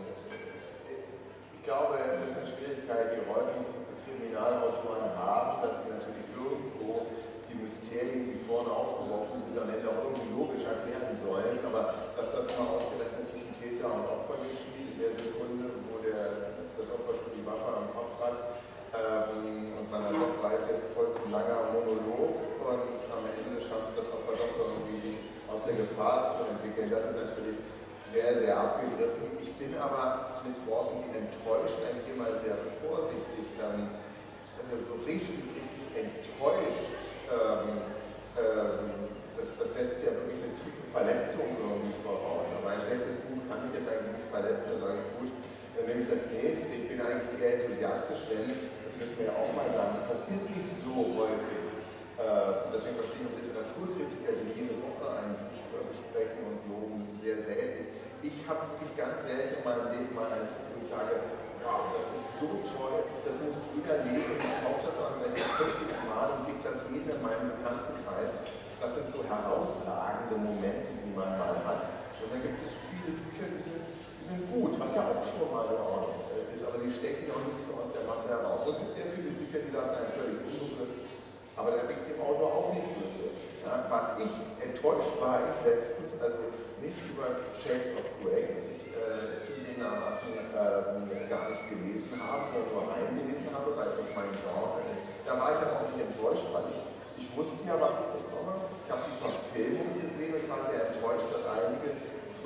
ich glaube, das ist eine Schwierigkeit, die häufig Kriminalautoren haben, dass sie natürlich irgendwo die Mysterien, die vorne aufgeworfen sind, am Ende auch irgendwie logisch erklären sollen, aber dass das immer ausgerechnet zwischen Täter und Opfer geschieht, in der Sekunde, wo der, das Opfer schon die Waffe am Kopf hat, ähm, und man dann doch weiß, jetzt folgt ein langer Monolog und am Ende schafft es das Opfer doch irgendwie aus der Gefahr zu entwickeln. Das ist natürlich sehr, sehr abgegriffen. Ich bin aber mit Worten wie enttäuscht eigentlich immer sehr vorsichtig. Dann, also so richtig, richtig enttäuscht ähm, ähm, das, das, setzt ja wirklich eine tiefe Verletzung irgendwie voraus. Aber ein schlechtes Buch kann mich jetzt eigentlich nicht verletzen, da sage ich, gut, nehme ich das nächste. Ich bin eigentlich eher enthusiastisch, denn, das müssen wir ja auch mal sagen, es passiert nicht so häufig. Äh, deswegen verstehe ich Literaturkritiker, die jede Woche ein Buch besprechen und loben, sehr selten. Ich habe wirklich ganz selten in meinem Leben mal ein Buch, wo ich sage, wow, das ist so toll, das muss jeder lesen. Ich kaufe das an 40 Mal und gebe das jedem in meinem Bekanntenkreis das sind so herausragende Momente, die man mal hat. Und dann gibt es viele Bücher, die sind, sind gut, was ja auch schon mal in Ordnung ist, aber die stechen auch nicht so aus der Masse heraus. Es gibt sehr viele Bücher, die lassen einen völlig unberührt, aber da bin ich dem Autor auch nicht böse. Ja, was ich enttäuscht war, ich letztens, also nicht über Shades of Grey, das ich äh, zugegebenermaßen äh, gar nicht gelesen habe, sondern nur reingelesen habe, weil es nicht mein Genre ist. Da war ich dann auch nicht enttäuscht, weil ich ich wusste ja, was ich bekomme. Ich habe die Verfilmung gesehen und war sehr enttäuscht, dass einige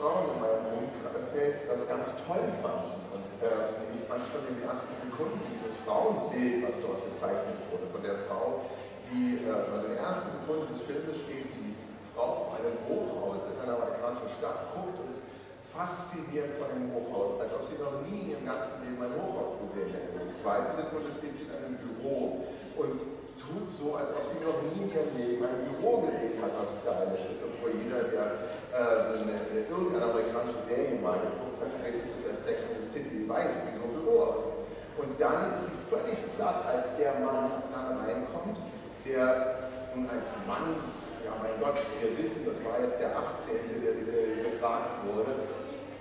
Frauen in meinem Umfeld das ganz toll fanden. Und äh, ich fand schon in den ersten Sekunden dieses Frauenbild, was dort gezeichnet wurde, von der Frau, die, äh, also in den ersten Sekunden des Filmes steht die Frau vor einem Hochhaus in einer amerikanischen Stadt, guckt und ist fasziniert von dem Hochhaus, als ob sie noch nie in ihrem ganzen Leben ein Hochhaus gesehen hätte. In der zweiten Sekunde steht sie in einem Büro und tut so, als ob sie noch nie in ihrem Leben ein Büro gesehen hat, was stylisch ist, obwohl jeder, der äh, irgendeine amerikanische Serie mal geguckt hat, spätestens als Sex and the City, weiß, wie so ein Büro aussieht. Und dann ist sie völlig platt, als der Mann da reinkommt, der nun als Mann, ja mein Gott, wir wissen, das war jetzt der 18., der, der gefragt wurde,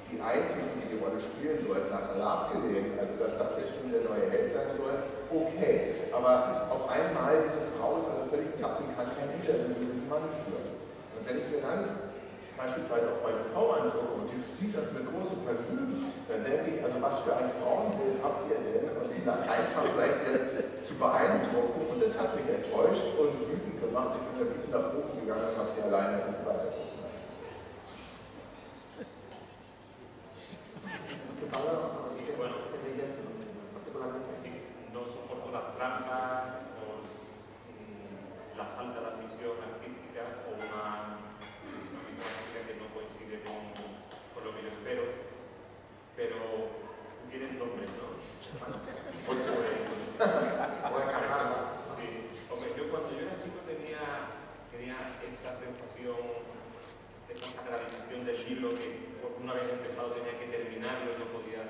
die eigentlichen, die Rolle spielen sollten, hat alle abgelehnt. Also dass das jetzt nun der neue Held sein soll, okay. Aber auf einmal, diese Frau ist also völlig platt und kann kein Interview mit diesem Mann führen. Und wenn ich mir dann beispielsweise auch meine Frau angucke und die sieht das mit großem Vergnügen, dann denke ich, also was für ein Frauenbild habt ihr denn? Und wie einfach seid ihr zu beeindrucken? Und das hat mich enttäuscht und wütend gemacht. Ich bin da wütend nach oben gegangen und habe sie alleine weitergucken. Bueno, no soporto las trampas o mm, la falta de admisión artística o una, una visión artística que no coincide con, con, lo que yo espero. Pero tú tienes nombres, ¿no? Pues cargarla. Sí. Okay, yo cuando yo era chico tenía, tenía esa sensación esa sacralización del libro que una vez empezado tenía que terminarlo y no podía,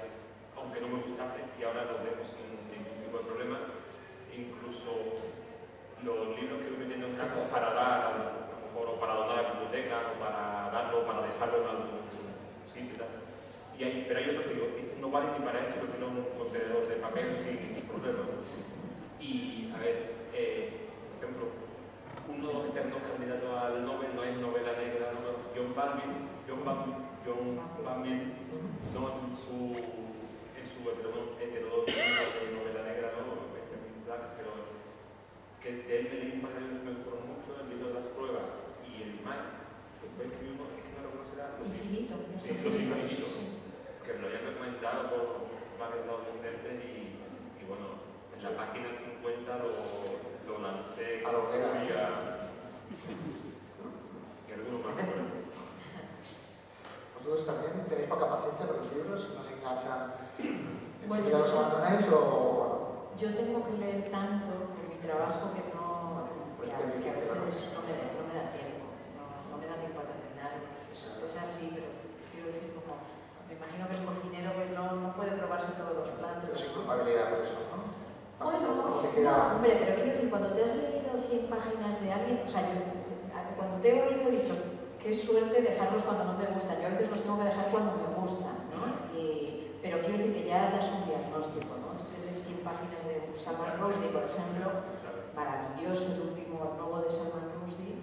aunque no me gustase, y ahora lo dejo sin ningún tipo de problema. Incluso los libros que voy metiendo en cajas para dar, a lo mejor, o para donar a la biblioteca, o para darlo, para dejarlo en algún sitio y tal. Y hay, pero hay otros que digo, este no vale ni para eso, porque no es un contenedor de papel sin problema. Y, a ver, eh, por ejemplo, uno de los eternos candidatos al Nobel no es novela negra, no, John Banville, John, Ban, John Banville, no en su, en su heterodoxia de novela negra, no, Benjamin Black, pero que de él me, me gustó mucho el libro de las pruebas y el mal. Después escribimos, es que no lo conocerá. Los infinito. Sí, los infinitos. Que me lo habían recomendado por varios docentes y, y bueno, en la página 50 lo, lo lancé a lo que y alguno más. Nosotros también tenemos poca paciencia con los libros, nos enganchan, Bueno, enseguida los abandonáis o... Yo tengo que leer tanto en mi trabajo que no, Pues que a, te que a entiendo. veces no me, no me da tiempo, no, no me da tiempo a terminar. Es, es así, pero quiero decir como, me imagino que el cocinero que no, no puede probarse todos los platos. Pero sin culpabilidad por eso, ¿no? Bueno, ¿Cómo te no, queda? hombre, pero quiero decir, cuando te has leído 100 páginas de alguien, o sea, yo, a- cuando te he oído he dicho, suerte dejarlos cuando no te gustan. Yo a veces los tengo que dejar cuando me gustan, ¿no? Y- pero quiero decir que ya das un diagnóstico, ¿no? Te lees 100 páginas de Salman Rushdie, por ejemplo, maravilloso el último nuevo de Salman Rushdie,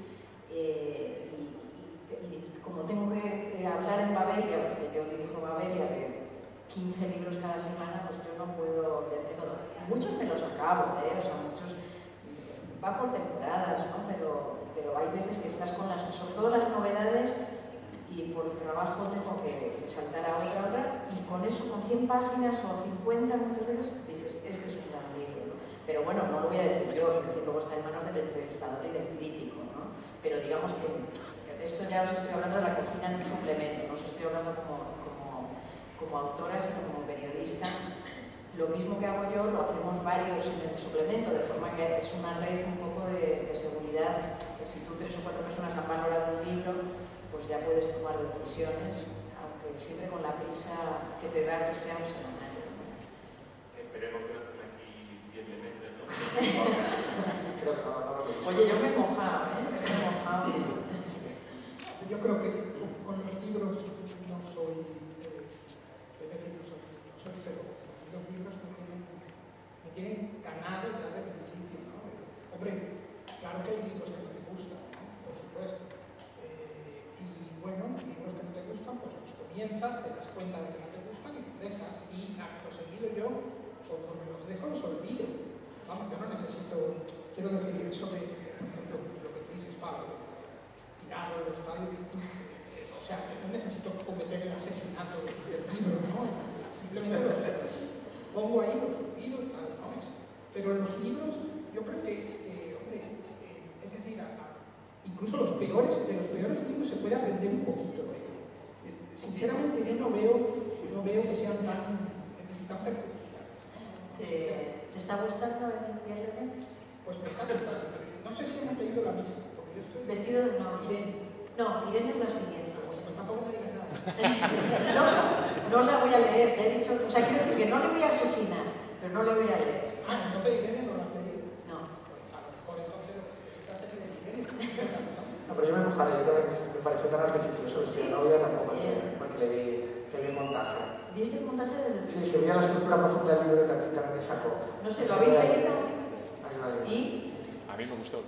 eh, y, y- y como tengo que eh, hablar en Babelia, porque yo dirijo Babelia, que 15 libros cada semana, pues yo no puedo leer todo. Muchos me los acabo, ¿eh? o sea, muchos mm, va por temporadas, ¿no? Pero, pero hay veces que estás con las, sobre todo las novedades, y por trabajo tengo que, saltar a otra, a otra, y con eso, con 100 páginas o 50 muchas veces, dices, este es un gran libro. Pero bueno, no lo voy a decir yo, es decir, luego está en manos del entrevistador y del crítico, ¿no? Pero digamos que esto ya os estoy hablando de la cocina en un suplemento, os estoy hablando como, como, como autoras y como periodistas. Lo mismo que hago yo lo hacemos varios en el suplemento, de forma que es una red un poco de, de seguridad, que si tú tres o cuatro personas han valorado un libro, pues ya puedes tomar decisiones, aunque siempre con la prisa que te da que sea un semanario. Esperemos que no estén aquí 10 metros, ¿no? Creo que no, no lo veis. Oye, yo me he mojado, ¿eh? Me he mojado. Yo creo que con los libros no soy, eh, es decir, no soy, no soy feroz. Los libros me tienen, me tienen ganado ya desde principio, ¿no? Hombre, claro que hay libros que no te gustan, ¿no? Por supuesto. Eh, y bueno, los libros que no te gustan, pues los comienzas, te das cuenta de que no te gustan y los dejas. Y acto seguido yo, conforme los dejo, los olvido. Vamos, yo no necesito, quiero decir, eso de, ejemplo, lo que dices, Pablo, tirarlos, tal, eh, o sea, no necesito cometer el asesinato del libro, ¿no? Simplemente los, los pongo ahí, los olvido y tal, ¿no? Es- pero en los libros, yo creo que, eh, hombre, eh, es decir, incluso los peores, de los peores libros se puede aprender un poquito. ¿eh? Eh, Sinceramente, yo no veo, no veo que sean tan, tan perjudiciales. ¿Te, está gustando el? Pues me está gustando, pero no sé si hemos leído la misma, porque yo estoy... Vestido de no. Irene. No, Irene es la siguiente. Pues tampoco me digas nada. No, no la voy a leer, le he dicho, o sea, quiero decir que no le voy a asesinar, pero no le voy a leer. Ah, entonces Irene no la has leído. No. Pues a lo mejor entonces de Irene. No, pero yo me mojaré, yo también me pareció tan artificioso el Sí. novia tampoco, porque le vi, le vi el montaje. ¿Viste el montaje desde el Sí, se veía la estructura profunda del libro y también, también me sacó. No sé, ¿lo va, ahí va. Y A mí me gustó.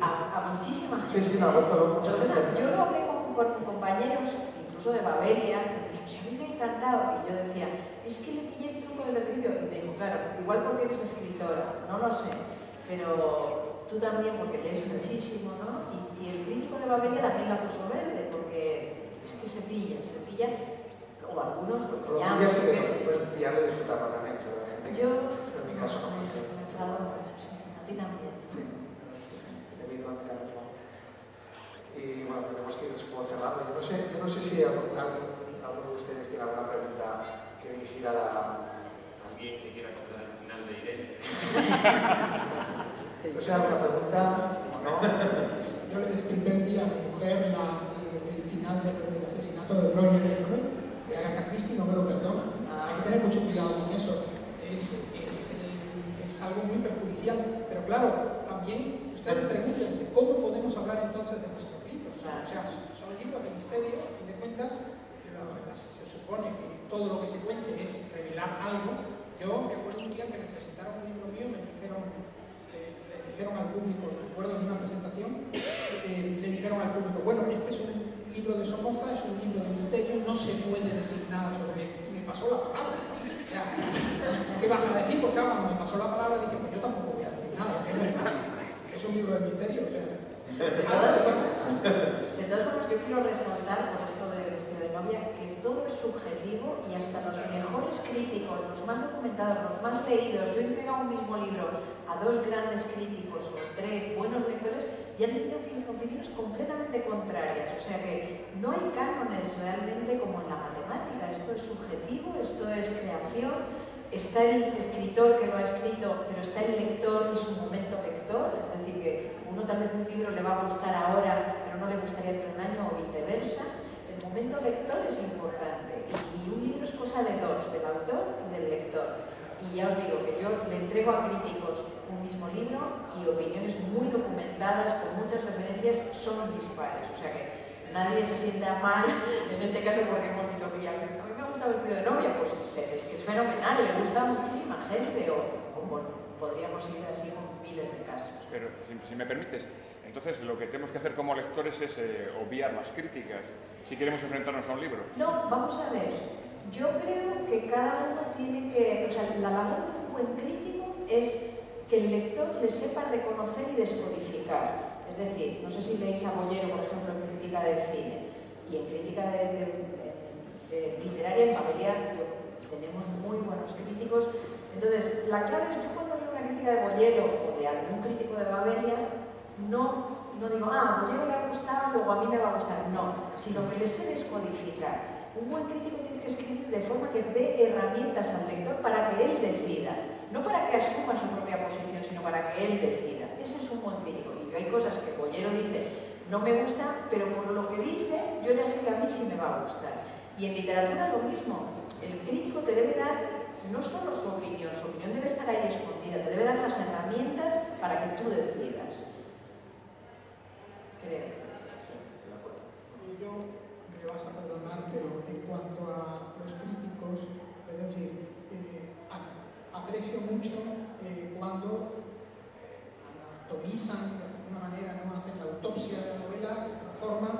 a, a muchísima Sí, gente. sí, me ha vuelto loco mucha Entonces, gente. yo lo hablé con, con compañeros, incluso de Babelia, que me decían, "Sí, a mí me ha encantado. Y yo decía, es que le pillé el truco desde el principio. Y me dijo, claro, igual porque eres escritora, no lo sé, pero tú también porque lees muchísimo, ¿no? Y, y el crítico de Babelia también la puso verde, porque es que se pilla, se pilla, o algunos lo Lo pillan, pillas y pillarlo y disfrutarlo también, seguramente. Yo, Pero en mi caso no fue así. he. A ti también. Sí, le vi toda mi. Y bueno, tenemos que ir cerrando. Yo no sé, yo no sé si algún- alguno de ustedes tiene alguna pregunta dirigir a la... Alguien que quiera contar el final de Irene. No sé, alguna pregunta o no. Yo le destripé a mi mujer la- el, final del, del asesinato de Roger Ackroyd, de Agatha Christie, no me lo perdona. Hay que tener mucho cuidado con eso. Es, es, eh, es algo muy perjudicial. Pero claro, también ustedes pregúntense, ¿cómo podemos hablar entonces de nuestros libros? O sea, son libros de misterio, a fin de cuentas, se supone que todo lo que se cuente es revelar algo. Yo me acuerdo un día que me presentaron un libro mío, me dijeron, eh, le dijeron al público, recuerdo en una presentación, eh, le dijeron al público, bueno, este es un libro de Somoza, es un libro de misterio, no se puede decir nada sobre él. Y me pasó la palabra. O sea, ¿Qué vas a decir? Pues claro, cuando me pasó la palabra dije, pues yo tampoco voy a decir nada, que es un libro de misterio. o sea. De todas formas, yo quiero resaltar por esto de que todo es subjetivo y hasta los mejores críticos, los más documentados, los más leídos. Yo he entregado un mismo libro a dos grandes críticos o tres buenos lectores y han tenido opiniones completamente contrarias. O sea que no hay cánones realmente como en la matemática. es subjetivo, esto es creación, está el escritor que lo ha escrito, pero está el lector y su momento lector, es decir, que uno tal vez un libro le va a gustar ahora, pero no le gustaría dentro de un año o viceversa. Momento lector es importante y un libro es cosa de dos, del autor y del lector. Y ya os digo que yo le entrego a críticos un mismo libro y opiniones muy documentadas, con muchas referencias, son dispares. O sea que nadie se sienta mal, en este caso porque hemos dicho que a mí me gusta vestido de novia, pues es que es fenomenal, le gusta a muchísima gente, o, bueno, podríamos ir así con miles de casos. Pero si, me permites, entonces lo que tenemos que hacer como lectores es eh, obviar las críticas si queremos enfrentarnos a un libro. No, vamos a ver. Yo creo que cada uno tiene que, o sea, la labor de un buen crítico es que el lector le sepa reconocer y descodificar. Es decir, no sé si leéis a Bollero, por ejemplo, en crítica de cine, y en crítica de, literaria en Babelia tenemos muy buenos críticos. Entonces, la clave es yo cuando leo una crítica de Bollero o de algún crítico de Babelia, no, no digo, ah, a Bollero le ha gustado, luego a mí me va a gustar. No, sino que le sé descodificar. Un buen crítico tiene que escribir de forma que dé herramientas al lector para que él decida, no para que asuma su propia posición, sino para que él decida. Ese es un buen crítico. Y hay cosas que Bollero dice, no me gusta, pero por lo que dice, yo ya sé que a mí sí me va a gustar. Y en literatura lo mismo. El crítico te debe dar no solo su opinión, su opinión debe estar ahí escondida, te debe dar las herramientas para que tú decidas. Creo. Yo me vas a perdonar, pero en cuanto a los críticos, es decir, eh, aprecio mucho eh, cuando anatomizan de alguna manera, no hacen la autopsia de la novela una forma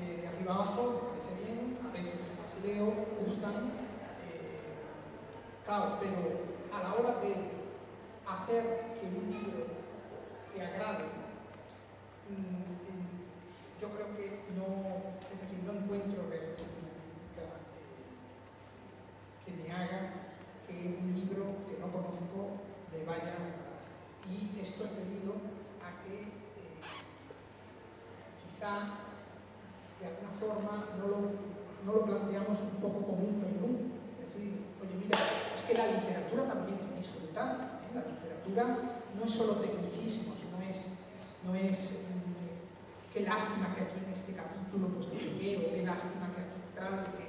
eh, de arriba abajo, me parece bien, a veces las leo, gustan, claro, pero a la hora de hacer que un libro te agrade, mm, yo creo que no, es decir, no encuentro política que me haga que un libro que no conozco me vaya a Y esto es debido a que eh, quizá de alguna forma no lo, no lo planteamos un poco como un menú. Es decir, oye, mira, es que la literatura también es disfrutar. ¿eh? La literatura no es solo tecnicismos, no es, no es qué lástima que aquí en este capítulo pues no sé qué, o qué lástima que aquí tal, que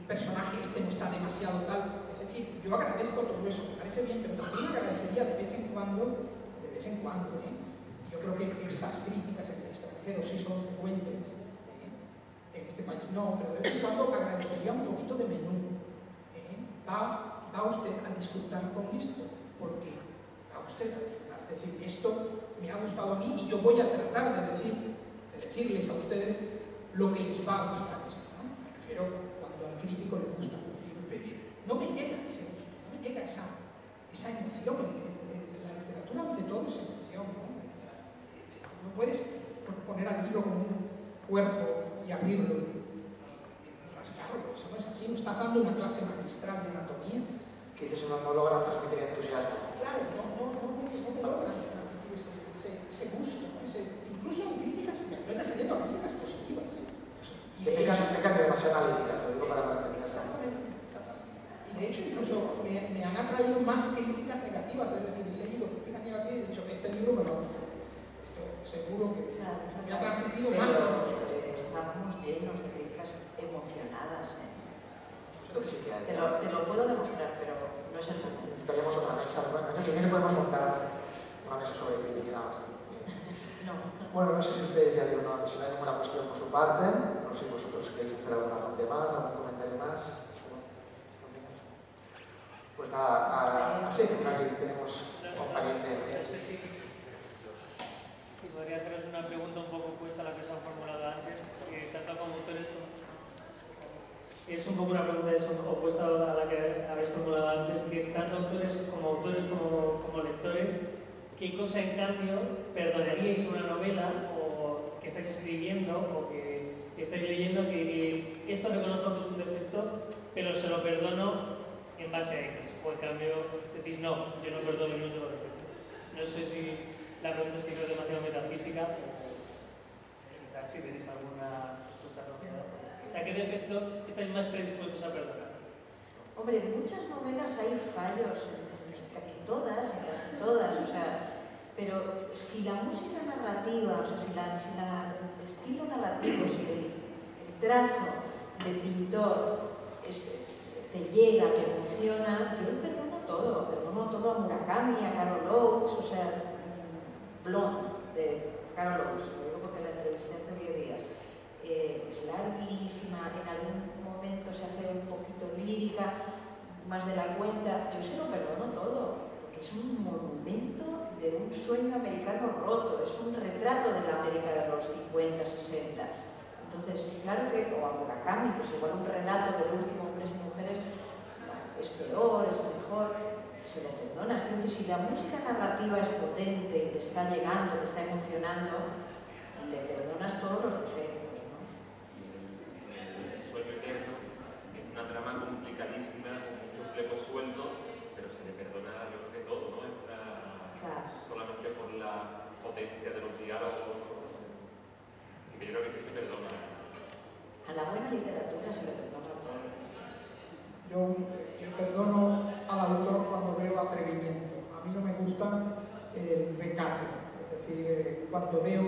el personaje este no está demasiado tal. Es decir, yo agradezco todo eso, me parece bien, pero también agradecería de vez en cuando, de vez en cuando, ¿eh? yo creo que esas críticas en el extranjero sí son frecuentes, ¿eh? en este país no, pero de vez en cuando agradecería un poquito de menú. ¿eh? Va, va usted a disfrutar con esto, porque usted a decir, esto me ha gustado a mí y yo voy a tratar de decir decirles a ustedes lo que les va a gustar esto. ¿no? Pero cuando al crítico le gusta un libro no me llega ese gusto, no me llega esa, esa emoción. La literatura, ante todo, es emoción. ¿no? puedes poner al libro como un cuerpo y abrirlo y, rascarlo. Eso no es así. No está dando una clase magistral de anatomía. Que dices, no, no logran transmitir entusiasmo. Claro, no, no, no, no, me logran transmitir ese, ese, ese gusto, ese, incluso en críticas, me estoy refiriendo a críticas positivas. ¿eh? Y de hecho, demasiado analítica, lo digo para la Exactamente, Y de hecho, incluso me, me, han atraído más críticas negativas, es decir, he leído críticas negativas y he dicho, este libro me va a gustar. Esto seguro que claro, me ha transmitido más. Estamos llenos de críticas emocionadas. Te lo, te lo, puedo demostrar, pero no es el caso. Necesitaríamos otra mesa. Bueno, que viene podemos montar una mesa sobre crítica. No. Bueno, no sé si ustedes ya digo, no, si no hay ninguna cuestión por su parte, no sé si vosotros queréis hacer alguna parte más, algún comentario más. Pues nada, así, aquí tenemos compañente. No sé si, si podría haceros una pregunta un poco opuesta a la que se ha formulado antes, que tanto como autores es un poco una pregunta opuesta a la que habéis formulado antes, que es tanto autores como autores como, lectores ¿Qué cosa, en cambio, perdonaríais una novela o que estáis escribiendo o que estáis leyendo que diréis, esto reconozco que es un defecto, pero se lo perdono en base a X? O en cambio decís, no, yo no perdono ni un solo defecto. No sé si la pregunta es que es demasiado metafísica, pero quizás si tenéis alguna ¿A qué defecto estáis más predispuestos a perdonar? Hombre, en muchas novelas hay fallos, en, todas, en casi todas, o sea, pero si la música narrativa, o sea, si, la, si la, el estilo narrativo, si el, el trazo del pintor es, te llega, te emociona, yo perdono todo, perdono todo a Murakami, a Carol Oates, o sea, Blonde de Carol Oates, lo digo porque la entrevisté hace 10 días. Eh, es larguísima, en algún momento se hace un poquito más de la cuenta, yo se lo perdono todo, es un monumento de un sueño americano roto, es un retrato de la América de los 50, 60. Entonces, claro que, o a Murakami, pues igual un relato del último hombres y mujeres es peor, es mejor, se lo perdonas. Es decir, si la música narrativa es potente y te está llegando, te está emocionando, le perdonas todos los defectos. Trama complicadísima, con muchos flecos sueltos, pero se le perdona yo creo que todo, ¿no? Una, claro. Solamente por la potencia de los diálogos. Así que yo creo que sí se perdona. A la buena literatura se le perdona todo. Yo, perdono al autor cuando veo atrevimiento. A mí no me gusta el recato, es decir, eh, cuando veo,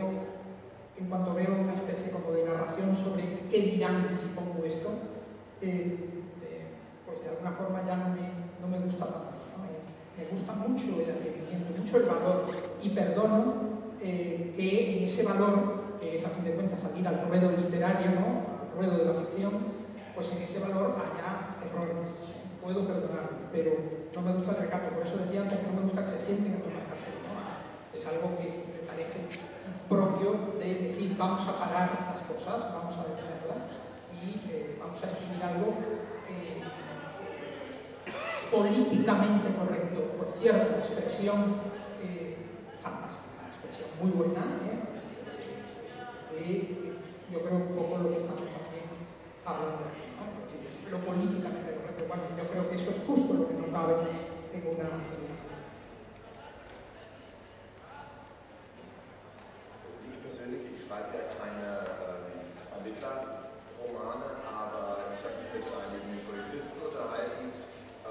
en cuanto veo una especie como de narración sobre qué dirán si pongo esto, eh, de alguna forma ya no me, no me gusta tanto. Eh, me gusta mucho el atrevimiento, mucho el valor y perdono eh, que en ese valor, que es a fin de cuentas salir al ruedo literario, ¿no? al ruedo de la ficción, pues en ese valor haya errores. Puedo perdonarlo, pero no me gusta el recato. Por eso decía antes que no me gusta que se sienten a tomar café. ¿no? Es algo que me parece propio de decir vamos a parar las cosas, vamos a detenerlas y eh, vamos a escribir algo eh, políticamente correcto. Por cierto, expresión eh, fantástica, expresión muy buena. yo creo un poco lo que estamos también hablando, ¿no? lo políticamente correcto. Bueno, yo creo que eso es justo lo que no cabe en una.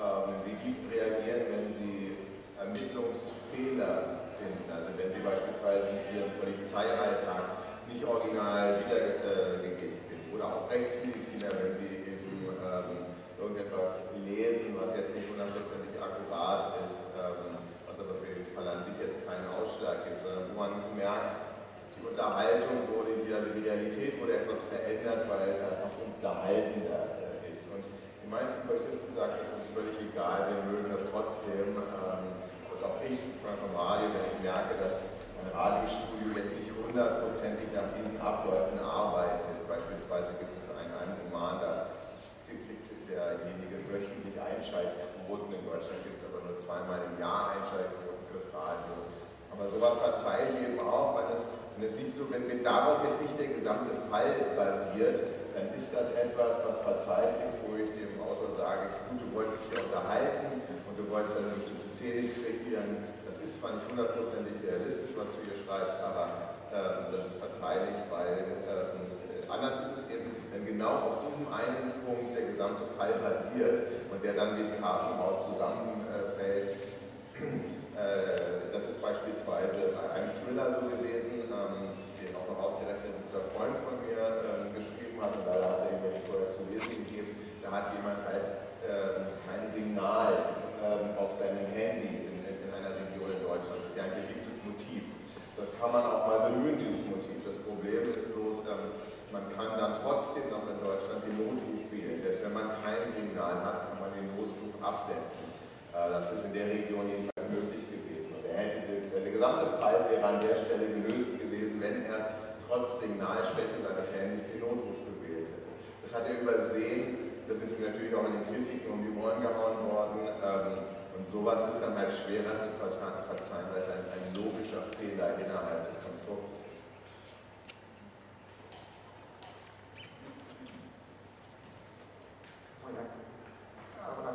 Ähm, wie reagieren, wenn sie Ermittlungsfehler finden. Also wenn sie beispielsweise ihren Polizeialltag nicht original wiedergegeben finden. Oder auch Rechtsmediziner, wenn sie eben ähm, irgendetwas lesen, was jetzt nicht hundertprozentig akkurat ist, ähm, was aber für den Fall an sich jetzt keinen Ausschlag gibt, sondern wo man merkt, die Unterhaltung wurde, also die Realität wurde etwas verändert, weil es einfach unterhaltender äh, ist. Und die meisten Polizisten sagen, es ist uns völlig egal, wir mögen das trotzdem. Ähm, und auch ich, vom Radio, wenn ich merke, dass ein Radiostudio jetzt nicht hundertprozentig nach diesen Abläufen arbeitet. Beispielsweise gibt es einen, einen Roman, da kriegt derjenige wöchentlich Einschaltquoten. In Deutschland gibt es aber nur zweimal im Jahr Einschaltquoten fürs Radio. Aber sowas verzeihe ich eben auch, weil es, wenn es nicht so, wenn wir darauf jetzt nicht der gesamte Fall basiert, dann ist das etwas, was verzeihlich ist, wo ich dem Autor sage, gut, du wolltest dich unterhalten und du wolltest eine bestimmte Szene kreieren. Das ist zwar nicht hundertprozentig realistisch, was du hier schreibst, aber äh, das ist verzeihlich, weil äh, anders ist es eben, wenn genau auf diesem einen Punkt der gesamte Fall basiert und der dann wie ein Kartenhaus zusammenfällt. Äh, das ist beispielsweise bei einem Thriller so gewesen, ähm, den auch noch ausgerechnet ein guter Freund von mir ähm, geschrieben hat und leider hat er ihn mir nicht vorher zu lesen gegeben. Da hat jemand halt ähm, kein Signal auf seinem Handy in, in einer Region in Deutschland. Das ist ja ein beliebtes Motiv. Das kann man auch mal bemühen, dieses Motiv. Das Problem ist bloß, man kann dann trotzdem noch in Deutschland den Notruf wählen. Selbst wenn man kein Signal hat, kann man den Notruf absetzen. Das ist in der Region jedenfalls möglich gewesen. Und hätte, der gesamte Fall wäre an der Stelle gelöst gewesen, wenn er trotz Signalschwäche seines Handys den Notruf gewählt hätte. Das hat er übersehen. Das ist natürlich auch in den Kritiken um die Ohren gehauen worden. Und sowas ist dann halt schwerer zu verzeihen, weil es ein, ein logischer Fehler innerhalb des Konstruktes ist. ¿Alguna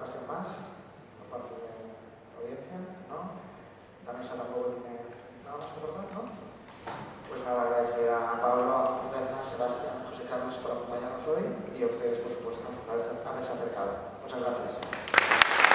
Carlos por acompañarnos hoy y a ustedes, por supuesto, por haberse acercado. Muchas gracias.